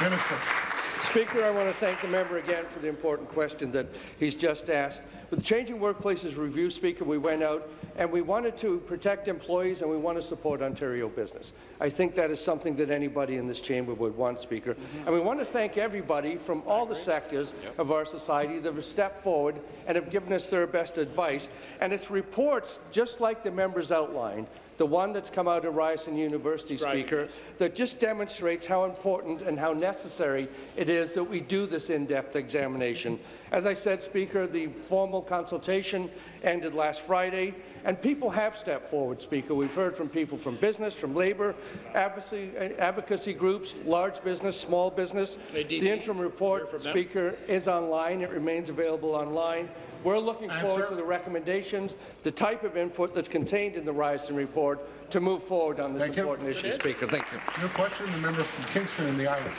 Minister. Speaker, I want to thank the member again for the important question that he's just asked. With Changing Workplaces Review, Speaker, we went out and we wanted to protect employees and we want to support Ontario business. I think that is something that anybody in this chamber would want, Speaker. Mm -hmm. And we want to thank everybody from all the sectors yep. of our society that have stepped forward and have given us their best advice. And it's reports, just like the members outlined, the one that's come out of Ryerson University, right. Speaker, that just demonstrates how important and how necessary it is that we do this in-depth examination. As I said, Speaker, the formal consultation ended last Friday, and people have stepped forward, Speaker. We've heard from people from business, from labour, advocacy, advocacy groups, large business, small business. The interim report, Speaker, is online. It remains available online. We're looking Answer. forward to the recommendations, the type of input that's contained in the Ryerson report to move forward on this Thank important you. issue, Speaker. Thank you. Your question, the member from Kingston in the Islands.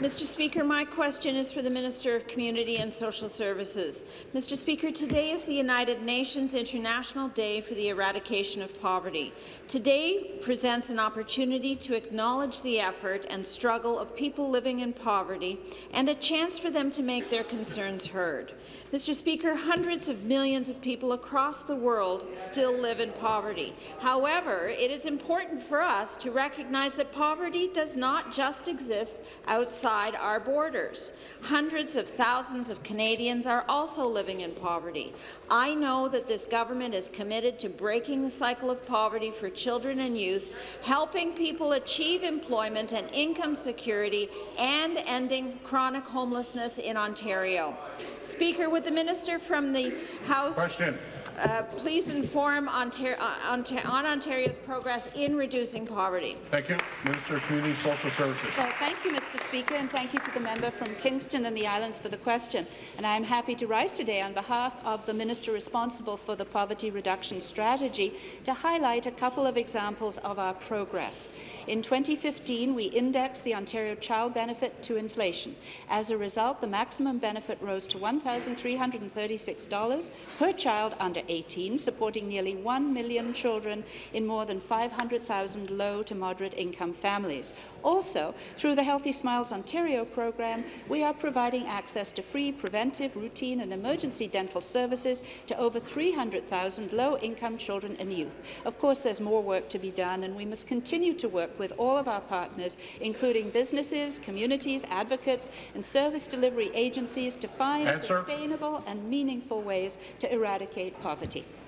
Mr. Speaker, my question is for the Minister of Community and Social Services. Mr. Speaker, today is the United Nations International Day for the Eradication of Poverty. Today presents an opportunity to acknowledge the effort and struggle of people living in poverty and a chance for them to make their concerns heard. Mr. Speaker, hundreds of millions of people across the world still live in poverty. However, it is important for us to recognize that poverty does not just exist outside outside our borders. Hundreds of thousands of Canadians are also living in poverty. I know that this government is committed to breaking the cycle of poverty for children and youth, helping people achieve employment and income security, and ending chronic homelessness in Ontario. Speaker, would the minister from the House Question. Uh, please inform Ontario, uh, on Ontario's progress in reducing poverty. Thank you. Minister of Community Social Services. Well, thank you, Mr. Speaker, and thank you to the member from Kingston and the Islands for the question. And I am happy to rise today on behalf of the minister responsible for the poverty reduction strategy to highlight a couple of examples of our progress. In 2015, we indexed the Ontario Child Benefit to inflation. As a result, the maximum benefit rose to $1,336 per child under 18, supporting nearly 1 million children in more than 500,000 low to moderate income families. Also, through the Healthy Smiles Ontario program, we are providing access to free preventive, routine and emergency dental services to over 300,000 low-income children and youth. Of course, there's more work to be done, and we must continue to work with all of our partners, including businesses, communities, advocates and service delivery agencies to find Answer. sustainable and meaningful ways to eradicate poverty poverty.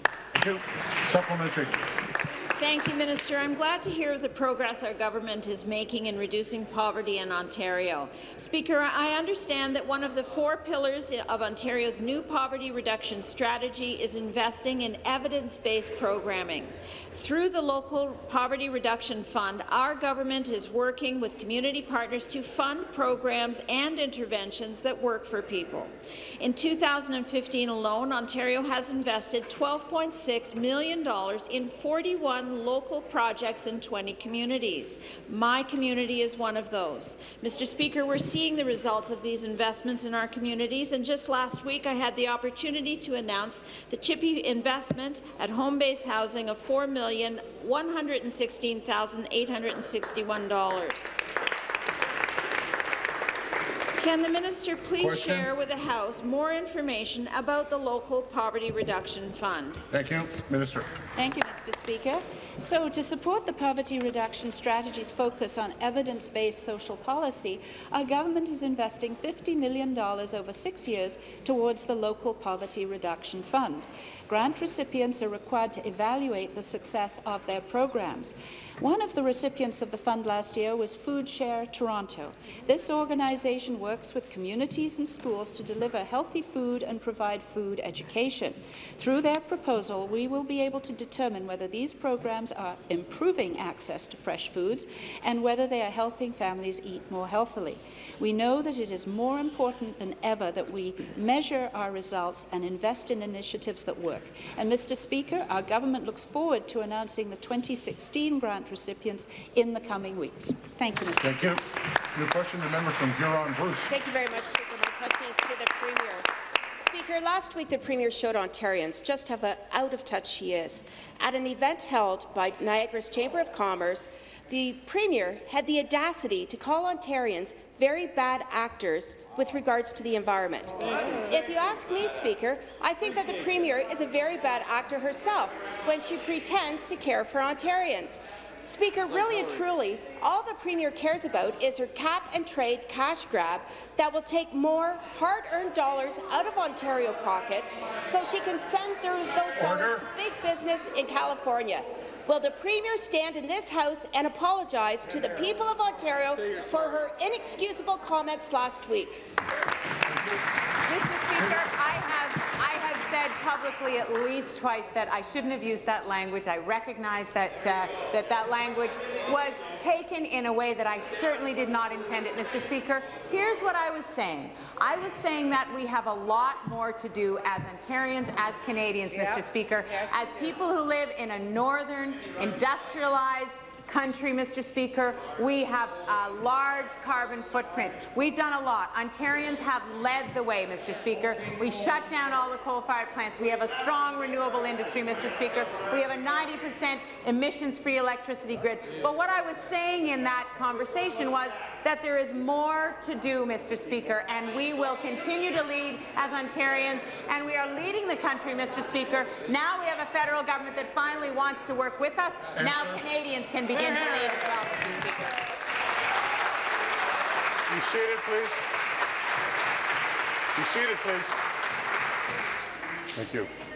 Supplementary. Thank you, Minister. I'm glad to hear the progress our government is making in reducing poverty in Ontario. Speaker, I understand that one of the four pillars of Ontario's new poverty reduction strategy is investing in evidence-based programming. Through the local Poverty Reduction Fund, our government is working with community partners to fund programs and interventions that work for people. In 2015 alone, Ontario has invested $12.6 million in 41 local projects in 20 communities. My community is one of those. Mr. Speaker, we're seeing the results of these investments in our communities, and just last week I had the opportunity to announce the Chippy investment at home-based housing of $4,116,861. Can the minister please Question. share with the House more information about the local poverty reduction fund? Thank you. Minister. Thank you, Mr. Speaker. So, to support the poverty reduction strategy's focus on evidence-based social policy, our government is investing $50 million over six years towards the local poverty reduction fund. Grant recipients are required to evaluate the success of their programs. One of the recipients of the fund last year was FoodShare Toronto. This organization works with communities and schools to deliver healthy food and provide food education. Through their proposal, we will be able to determine whether these programs are improving access to fresh foods and whether they are helping families eat more healthily. We know that it is more important than ever that we measure our results and invest in initiatives that work. And, Mr. Speaker, our government looks forward to announcing the 2016 grant recipients in the coming weeks. Thank you, Mr. Speaker. Thank Speaker. you. Your question, the member from Huron, Bruce. Thank you very much, Speaker. My question is to the Premier. Speaker, last week the Premier showed Ontarians just how out of touch she is. At an event held by Niagara's Chamber of Commerce, the Premier had the audacity to call Ontarians very bad actors with regards to the environment. If you ask me, Speaker, I think that the Premier is a very bad actor herself when she pretends to care for Ontarians. Speaker, really and truly, all the Premier cares about is her cap-and-trade cash grab that will take more hard-earned dollars out of Ontario pockets so she can send those, those dollars to big business in California. Will the Premier stand in this House and apologize to the people of Ontario for her inexcusable comments last week? Mr. Speaker, I have, I have said publicly at least twice that I shouldn't have used that language. I recognize that uh, that, that language was taken in a way that I certainly did not intend it, Mr. Speaker. Here's what I was saying. I was saying that we have a lot more to do as Ontarians, as Canadians, Mr. Speaker, as people who live in a northern, industrialized, country, Mr. Speaker. We have a large carbon footprint. We've done a lot. Ontarians have led the way, Mr. Speaker. We shut down all the coal-fired plants. We have a strong renewable industry, Mr. Speaker. We have a 90% emissions-free electricity grid. But what I was saying in that conversation was that there is more to do, Mr. Speaker, and we will continue to lead as Ontarians, and we are leading the country, Mr. Speaker. Now we have a federal government that finally wants to work with us. Now Canadians can begin to lead as well, Mr. Speaker. Be seated, please. Be seated, please. Thank you.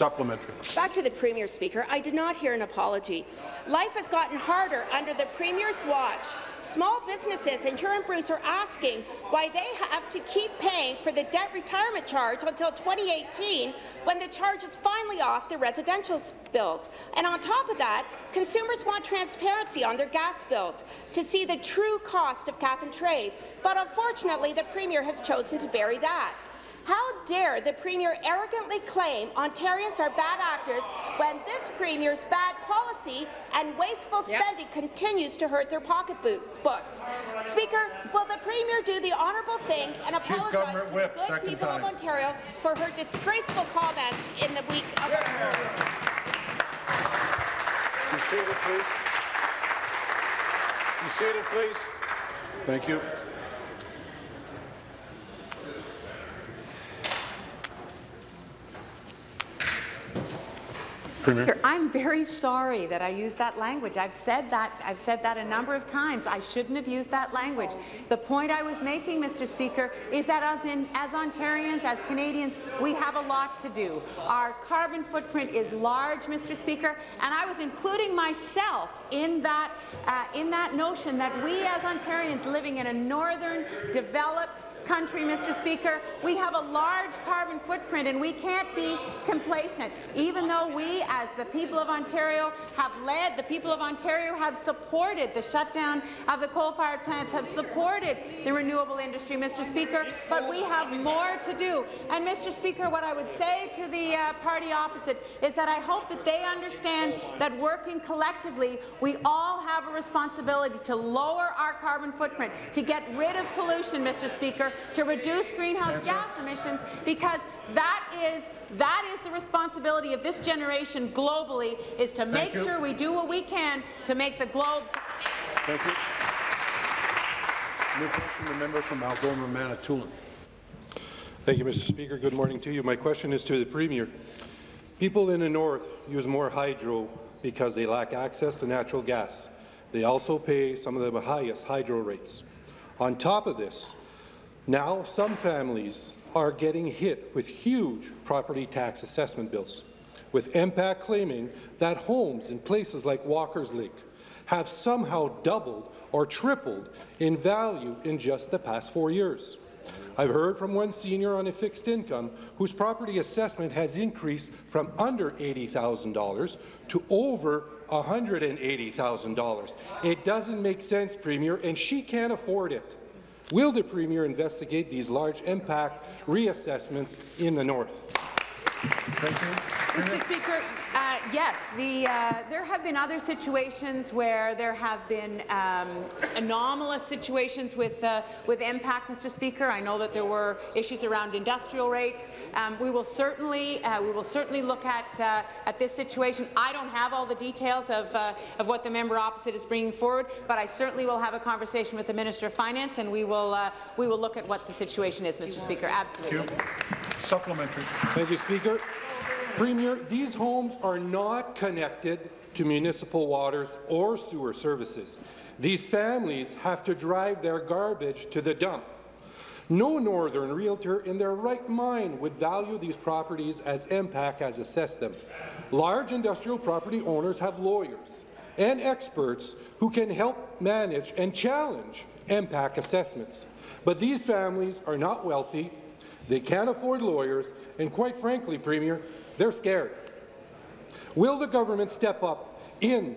Supplementary. Back to the Premier, Speaker. I did not hear an apology. Life has gotten harder under the Premier's watch. Small businesses in Huron Bruce are asking why they have to keep paying for the debt retirement charge until 2018 when the charge is finally off their residential bills. And on top of that, consumers want transparency on their gas bills to see the true cost of cap and trade. But unfortunately, the Premier has chosen to bury that. How dare the Premier arrogantly claim Ontarians are bad actors when this Premier's bad policy and wasteful spending continues to hurt their pocketbooks? Speaker, will the Premier do the honourable thing and Chief apologize Government to Whip, the good people time. of Ontario for her disgraceful comments in the week of Be seated, please. Be seated, please. Thank you. Premier. I'm very sorry that I used that language. I've said that. I've said that a number of times. I shouldn't have used that language. The point I was making, Mr. Speaker, is that as, in, as Ontarians, as Canadians, we have a lot to do. Our carbon footprint is large, Mr. Speaker, and I was including myself in that uh, in that notion that we, as Ontarians living in a northern, developed country, Mr. Speaker, we have a large carbon footprint and we can't be complacent. Even though we as the people of Ontario have led, the people of Ontario have supported the shutdown of the coal-fired plants, have supported the renewable industry, Mr. Speaker, but we have more to do. And, Mr. Speaker, what I would say to the uh, party opposite is that I hope that they understand that working collectively, we all have a responsibility to lower our carbon footprint, to get rid of pollution, Mr. Speaker, to reduce greenhouse Answer. gas emissions, because that is that is the responsibility of this generation globally, is to make you. sure we do what we can to make the globe Thank you. New question, the member from Algoma Manitoulin. Thank you, Mr. Speaker. Good morning to you. My question is to the Premier. People in the north use more hydro because they lack access to natural gas. They also pay some of the highest hydro rates. On top of this, now some families are getting hit with huge property tax assessment bills, with MPAC claiming that homes in places like Walker's Lake have somehow doubled or tripled in value in just the past four years. I've heard from one senior on a fixed income whose property assessment has increased from under $80,000 to over $180,000. It doesn't make sense, Premier, and she can't afford it. Will the Premier investigate these large MPAC reassessments in the north? Thank you. Mr. Speaker, uh, yes, the, uh, there have been other situations where there have been um, anomalous situations with, uh, with MPAC, Mr. Speaker. I know that there were issues around industrial rates. Um, we will certainly, uh, we will certainly look at, uh, at this situation. I don't have all the details of, uh, of what the member opposite is bringing forward, but I certainly will have a conversation with the Minister of Finance, and we will, we will look at what the situation is, Mr. Speaker. Absolutely. Supplementary. Thank you, Speaker. Premier, these homes are not connected to municipal waters or sewer services. These families have to drive their garbage to the dump. No northern realtor in their right mind would value these properties as MPAC has assessed them. Large industrial property owners have lawyers and experts who can help manage and challenge MPAC assessments. But these families are not wealthy, they can't afford lawyers, and quite frankly, Premier, they're scared. Will the government step up in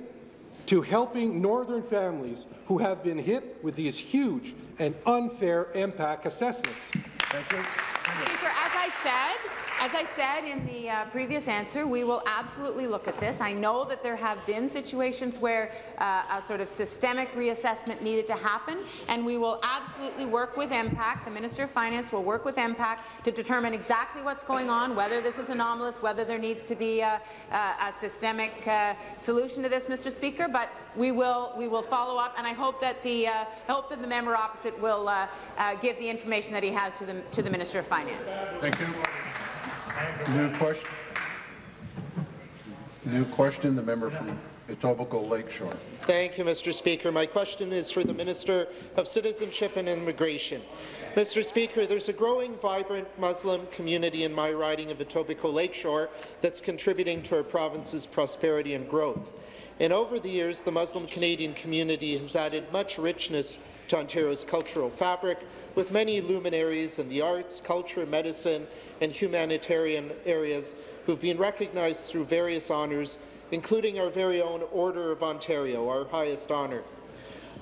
to helping northern families who have been hit with these huge and unfair MPAC assessments? Thank you. As I said, as I said in the uh, previous answer, we will absolutely look at this. I know that there have been situations where uh, a sort of systemic reassessment needed to happen, and we will absolutely work with MPAC. The Minister of Finance will work with MPAC to determine exactly what's going on, whether this is anomalous, whether there needs to be a, a, a systemic uh, solution to this, Mr. Speaker. But we will we will follow up, and I hope that the uh, hope that the member opposite will uh, uh, give the information that he has to the to the Minister of Finance. Thank you. New question. New question, the member from Etobicoke Lakeshore. Thank you, Mr. Speaker. My question is for the Minister of Citizenship and Immigration. Mr. Speaker, there's a growing, vibrant Muslim community in my riding of Etobicoke Lakeshore that's contributing to our province's prosperity and growth. And over the years, the Muslim Canadian community has added much richness to Ontario's cultural fabric, with many luminaries in the arts, culture, medicine, and humanitarian areas who've been recognized through various honours, including our very own Order of Ontario, our highest honour.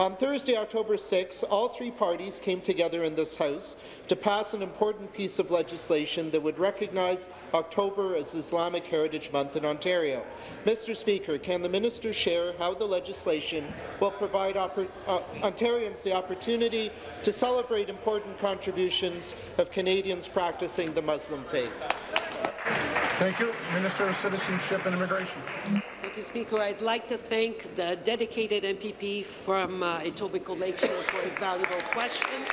On Thursday, October 6, all three parties came together in this House to pass an important piece of legislation that would recognize October as Islamic Heritage Month in Ontario. Mr. Speaker, can the minister share how the legislation will provide uh, Ontarians the opportunity to celebrate important contributions of Canadians practicing the Muslim faith? Thank you. Minister of Citizenship and Immigration. Thank you, Speaker. I'd like to thank the dedicated MPP from uh, Etobicoke Lakeshore for his valuable question.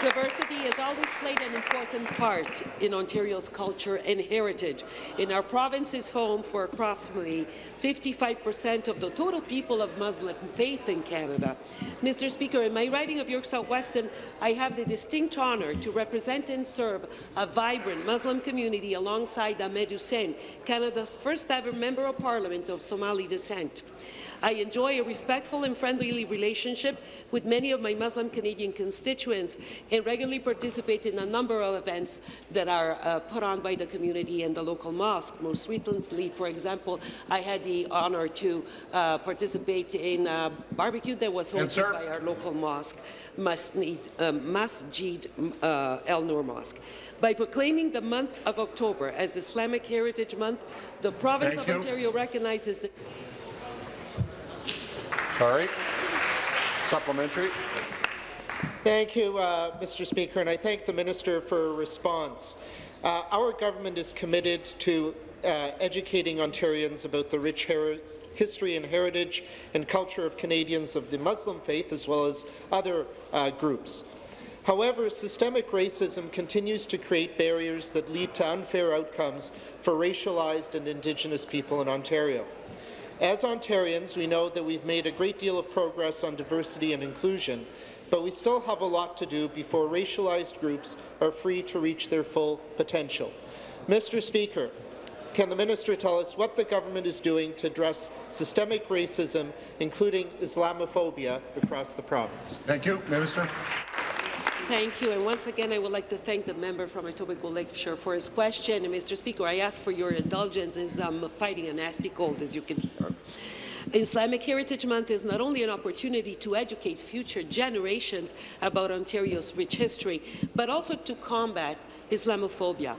Diversity has always played an important part in Ontario's culture and heritage. In our province is home for approximately 55% of the total people of Muslim faith in Canada. Mr. Speaker, in my riding of York South-Weston, I have the distinct honour to represent and serve a vibrant Muslim community alongside Ahmed Hussen, Canada's first ever Member of Parliament of Somali descent. I enjoy a respectful and friendly relationship with many of my Muslim Canadian constituents and regularly participate in a number of events that are uh, put on by the community and the local mosque. Most recently, for example, I had the honour to uh, participate in a barbecue that was hosted by our local mosque, Masjid, uh, Masjid uh, El Noor Mosque. By proclaiming the month of October as Islamic Heritage Month, the province Thank of you. Ontario recognizes the Sorry. Supplementary. Thank you, uh, Mr. Speaker, and I thank the minister for a response. Uh, our government is committed to uh, educating Ontarians about the rich history and heritage and culture of Canadians of the Muslim faith, as well as other uh, groups. However, systemic racism continues to create barriers that lead to unfair outcomes for racialized and Indigenous people in Ontario. As Ontarians, we know that we've made a great deal of progress on diversity and inclusion, but we still have a lot to do before racialized groups are free to reach their full potential. Mr. Speaker, can the minister tell us what the government is doing to address systemic racism, including Islamophobia, across the province? Thank you. Minister. Thank you. And once again, I would like to thank the member from Etobicoke Lakeshore for his question. And Mr. Speaker, I ask for your indulgence as I'm fighting a nasty cold, as you can hear. Islamic Heritage Month is not only an opportunity to educate future generations about Ontario's rich history, but also to combat Islamophobia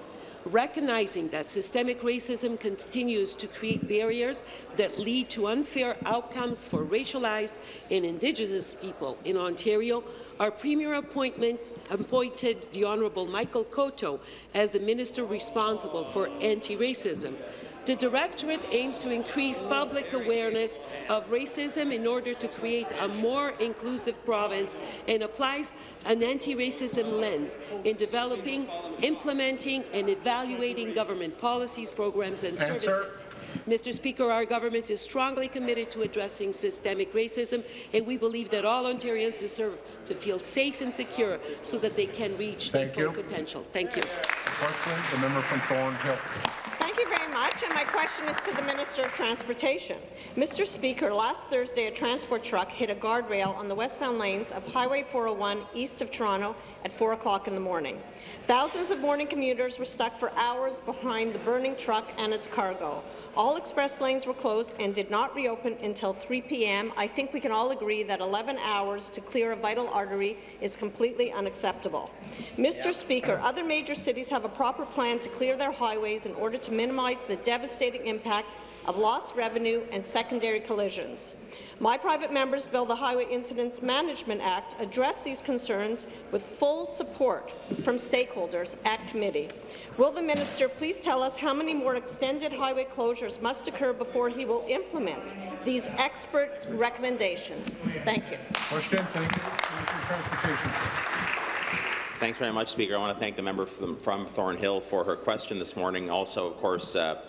recognizing that systemic racism continues to create barriers that lead to unfair outcomes for racialized and Indigenous people in Ontario, our Premier appointment appointed the Honourable Michael Coteau as the Minister responsible for anti-racism. The Directorate aims to increase public awareness of racism in order to create a more inclusive province and applies an anti-racism lens in developing, implementing and evaluating government policies, programs and Answer. services. Mr. Speaker, our government is strongly committed to addressing systemic racism, and we believe that all Ontarians deserve to feel safe and secure so that they can reach Thank their full you. potential. Thank you. Question, the member from Thornhill. Much, and my question is to the Minister of Transportation. Mr. Speaker, last Thursday a transport truck hit a guardrail on the westbound lanes of Highway 401 east of Toronto at 4 o'clock in the morning. Thousands of morning commuters were stuck for hours behind the burning truck and its cargo. All express lanes were closed and did not reopen until 3 p.m. I think we can all agree that 11 hours to clear a vital artery is completely unacceptable. Mr. Speaker, other major cities have a proper plan to clear their highways in order to minimize the devastating impact of lost revenue and secondary collisions. My private members bill, the Highway Incidents Management Act, address these concerns with full support from stakeholders at committee. Will the minister please tell us how many more extended highway closures must occur before he will implement these expert recommendations? Thank you. Question, thank you. Minister of Transportation. Thanks very much, Speaker. I want to thank the member from, from Thornhill for her question this morning. Also, of course, uh,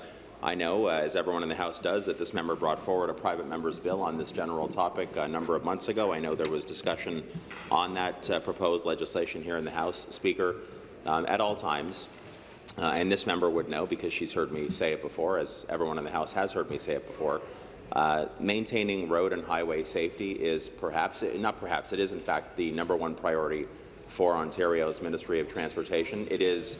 I know, uh, as everyone in the House does, that this member brought forward a private member's bill on this general topic a number of months ago. I know there was discussion on that uh, proposed legislation here in the House, Speaker, um, at all times. Uh, and this member would know because she's heard me say it before, as everyone in the House has heard me say it before. Uh, maintaining road and highway safety is perhaps, not perhaps, it is in fact the number one priority for Ontario's Ministry of Transportation. It is,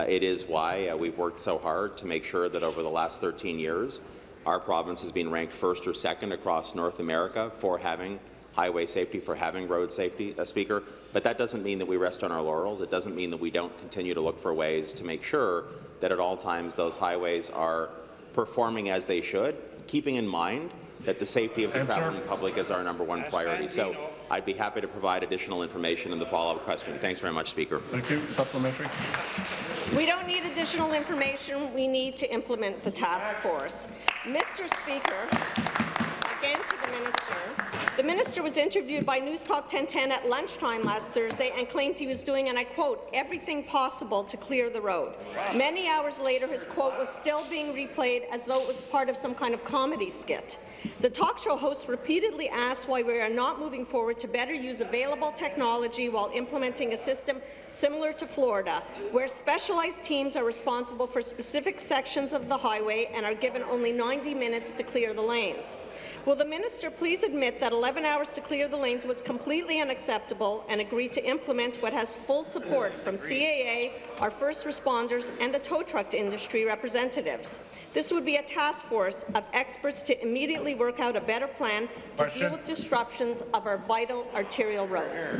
it is why uh, we've worked so hard to make sure that over the last 13 years, our province has been ranked first or second across North America for having highway safety, for having road safety, uh, Speaker. But that doesn't mean that we rest on our laurels. It doesn't mean that we don't continue to look for ways to make sure that at all times those highways are performing as they should, keeping in mind that the safety of the traveling public is our number one priority. So I'd be happy to provide additional information in the follow-up question. Thanks very much, Speaker. Thank you. Supplementary. We don't need additional information. We need to implement the task force. Mr. Speaker, again to the minister. The minister was interviewed by News Talk 1010 at lunchtime last Thursday and claimed he was doing, and I quote, everything possible to clear the road. Many hours later, his quote was still being replayed as though it was part of some kind of comedy skit. The talk show host repeatedly asked why we are not moving forward to better use available technology while implementing a system similar to Florida, where specialized teams are responsible for specific sections of the highway and are given only 90 minutes to clear the lanes. Will the minister please admit that 11 hours to clear the lanes was completely unacceptable and agree to implement what has full support from CAA, our first responders, and the tow truck industry representatives? This would be a task force of experts to immediately work out a better plan to Question. deal with disruptions of our vital arterial roads.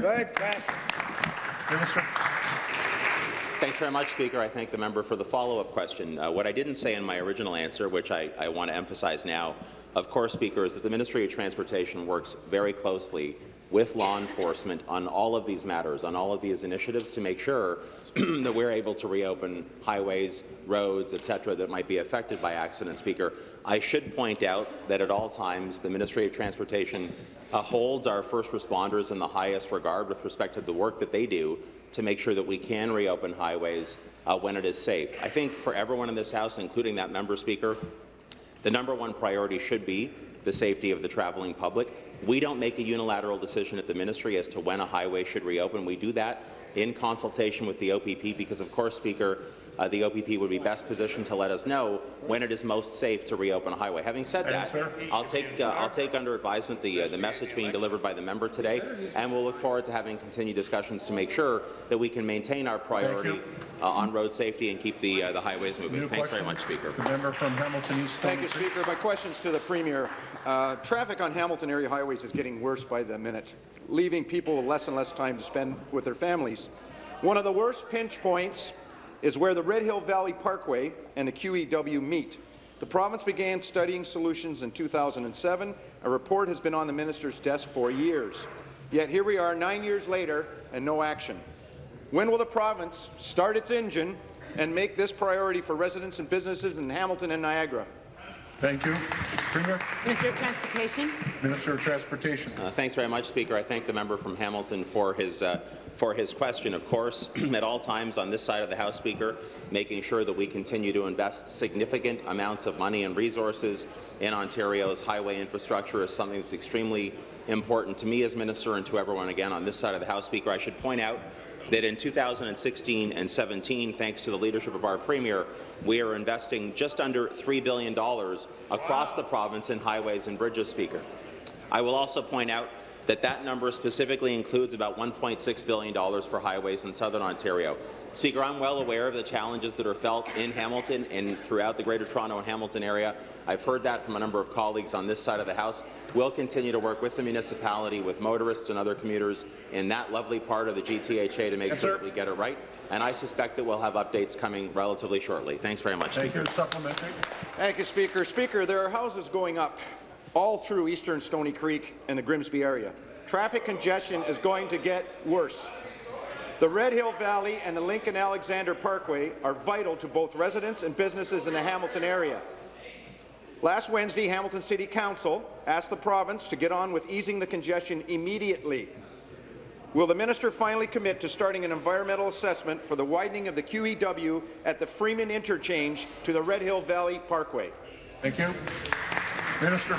Thanks very much, Speaker. I thank the member for the follow-up question. Uh, what I didn't say in my original answer, which I, I want to emphasize now, of course, Speaker, is that the Ministry of Transportation works very closely with law enforcement on all of these matters, on all of these initiatives to make sure that we're able to reopen highways, roads, etc., that might be affected by accident, Speaker. I should point out that at all times the Ministry of Transportation uh, holds our first responders in the highest regard with respect to the work that they do to make sure that we can reopen highways uh, when it is safe. I think for everyone in this House, including that member speaker, the number one priority should be the safety of the traveling public. We don't make a unilateral decision at the ministry as to when a highway should reopen. We do that in consultation with the OPP because, of course, Speaker, uh, the OPP would be best positioned to let us know when it is most safe to reopen a highway. Having said that, I'll take uh, I'll take under advisement the uh, the message being delivered by the member today, and we'll look forward to having continued discussions to make sure that we can maintain our priority uh, on road safety and keep the uh, the highways moving. New Thanks very much, Speaker. The member from Hamilton East. Thank you, Speaker. My question's to the Premier. Uh, traffic on Hamilton area highways is getting worse by the minute, leaving people with less and less time to spend with their families. One of the worst pinch points is where the Red Hill Valley Parkway and the QEW meet. The province began studying solutions in 2007. A report has been on the minister's desk for years. Yet here we are nine years later and no action. When will the province start its engine and make this priority for residents and businesses in Hamilton and Niagara? Thank you. Premier. Minister of Transportation. Minister of Transportation. Uh, thanks very much, Speaker. I thank the member from Hamilton for his uh, for his question. Of course, at all times on this side of the House, Speaker, making sure that we continue to invest significant amounts of money and resources in Ontario's highway infrastructure is something that's extremely important to me as minister and to everyone again on this side of the House, Speaker. I should point out that in 2016 and 17, thanks to the leadership of our Premier, we are investing just under $3 billion across the province in highways and bridges, Speaker. I will also point out that that number specifically includes about $1.6 billion for highways in southern Ontario. Speaker, I'm well aware of the challenges that are felt in Hamilton and throughout the Greater Toronto and Hamilton area. I've heard that from a number of colleagues on this side of the House. We'll continue to work with the municipality, with motorists and other commuters in that lovely part of the GTHA to make Yes, sure sir. that we get it right. And I suspect that we'll have updates coming relatively shortly. Thanks very much, Thank Speaker. you. Supplementary. Thank you, Speaker. Speaker, there are houses going up all through eastern Stoney Creek and the Grimsby area. Traffic congestion is going to get worse. The Red Hill Valley and the Lincoln Alexander Parkway are vital to both residents and businesses in the Hamilton area. Last Wednesday, Hamilton City Council asked the province to get on with easing the congestion immediately. Will the minister finally commit to starting an environmental assessment for the widening of the QEW at the Freeman interchange to the Red Hill Valley Parkway? Thank you. Minister.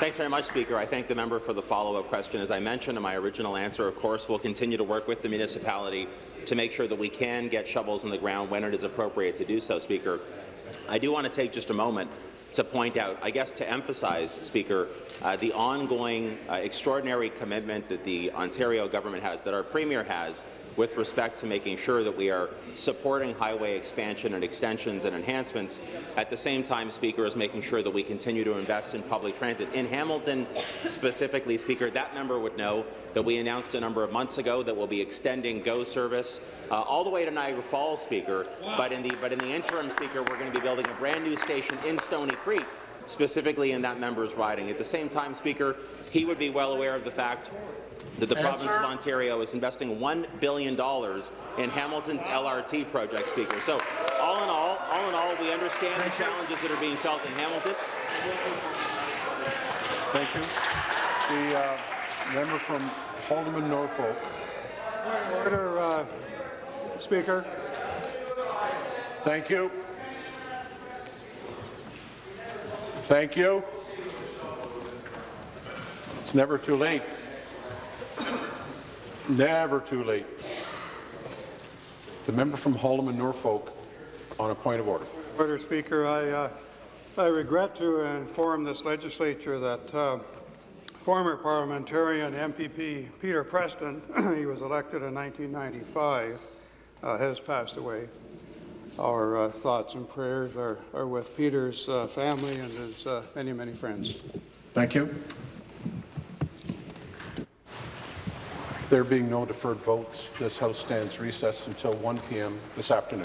Thanks very much, Speaker. I thank the member for the follow-up question. As I mentioned in my original answer, of course, we'll continue to work with the municipality to make sure that we can get shovels in the ground when it is appropriate to do so, Speaker. I do want to take just a moment to point out, I guess to emphasize, Speaker, uh, the ongoing uh, extraordinary commitment that the Ontario government has, that our Premier has, with respect to making sure that we are supporting highway expansion and extensions and enhancements, at the same time, Speaker, is making sure that we continue to invest in public transit. In Hamilton, specifically, Speaker, that member would know that we announced a number of months ago that we'll be extending GO service uh, all the way to Niagara Falls, Speaker, but in the but in the interim, Speaker, we're going to be building a brand new station in Stoney Creek specifically in that member's riding. At the same time, Speaker, he would be well aware of the fact that the province of Ontario is investing $1 billion in Hamilton's LRT project, Speaker. So all in all, all in all, we understand the challenges that are being felt in Hamilton. Thank you. The uh, member from Haldimand Norfolk. Order, uh, Speaker. Thank you. Thank you. It's never too late. Never too late. The member from Haldimand Norfolk on a point of order. Order, Speaker. I, uh, I regret to inform this legislature that uh, former parliamentarian MPP Peter Preston, he was elected in 1995, uh, has passed away. Our uh, thoughts and prayers are, are with Peter's uh, family and his uh, many, many friends. Thank you. There being no deferred votes, this House stands recessed until 1 p.m. this afternoon.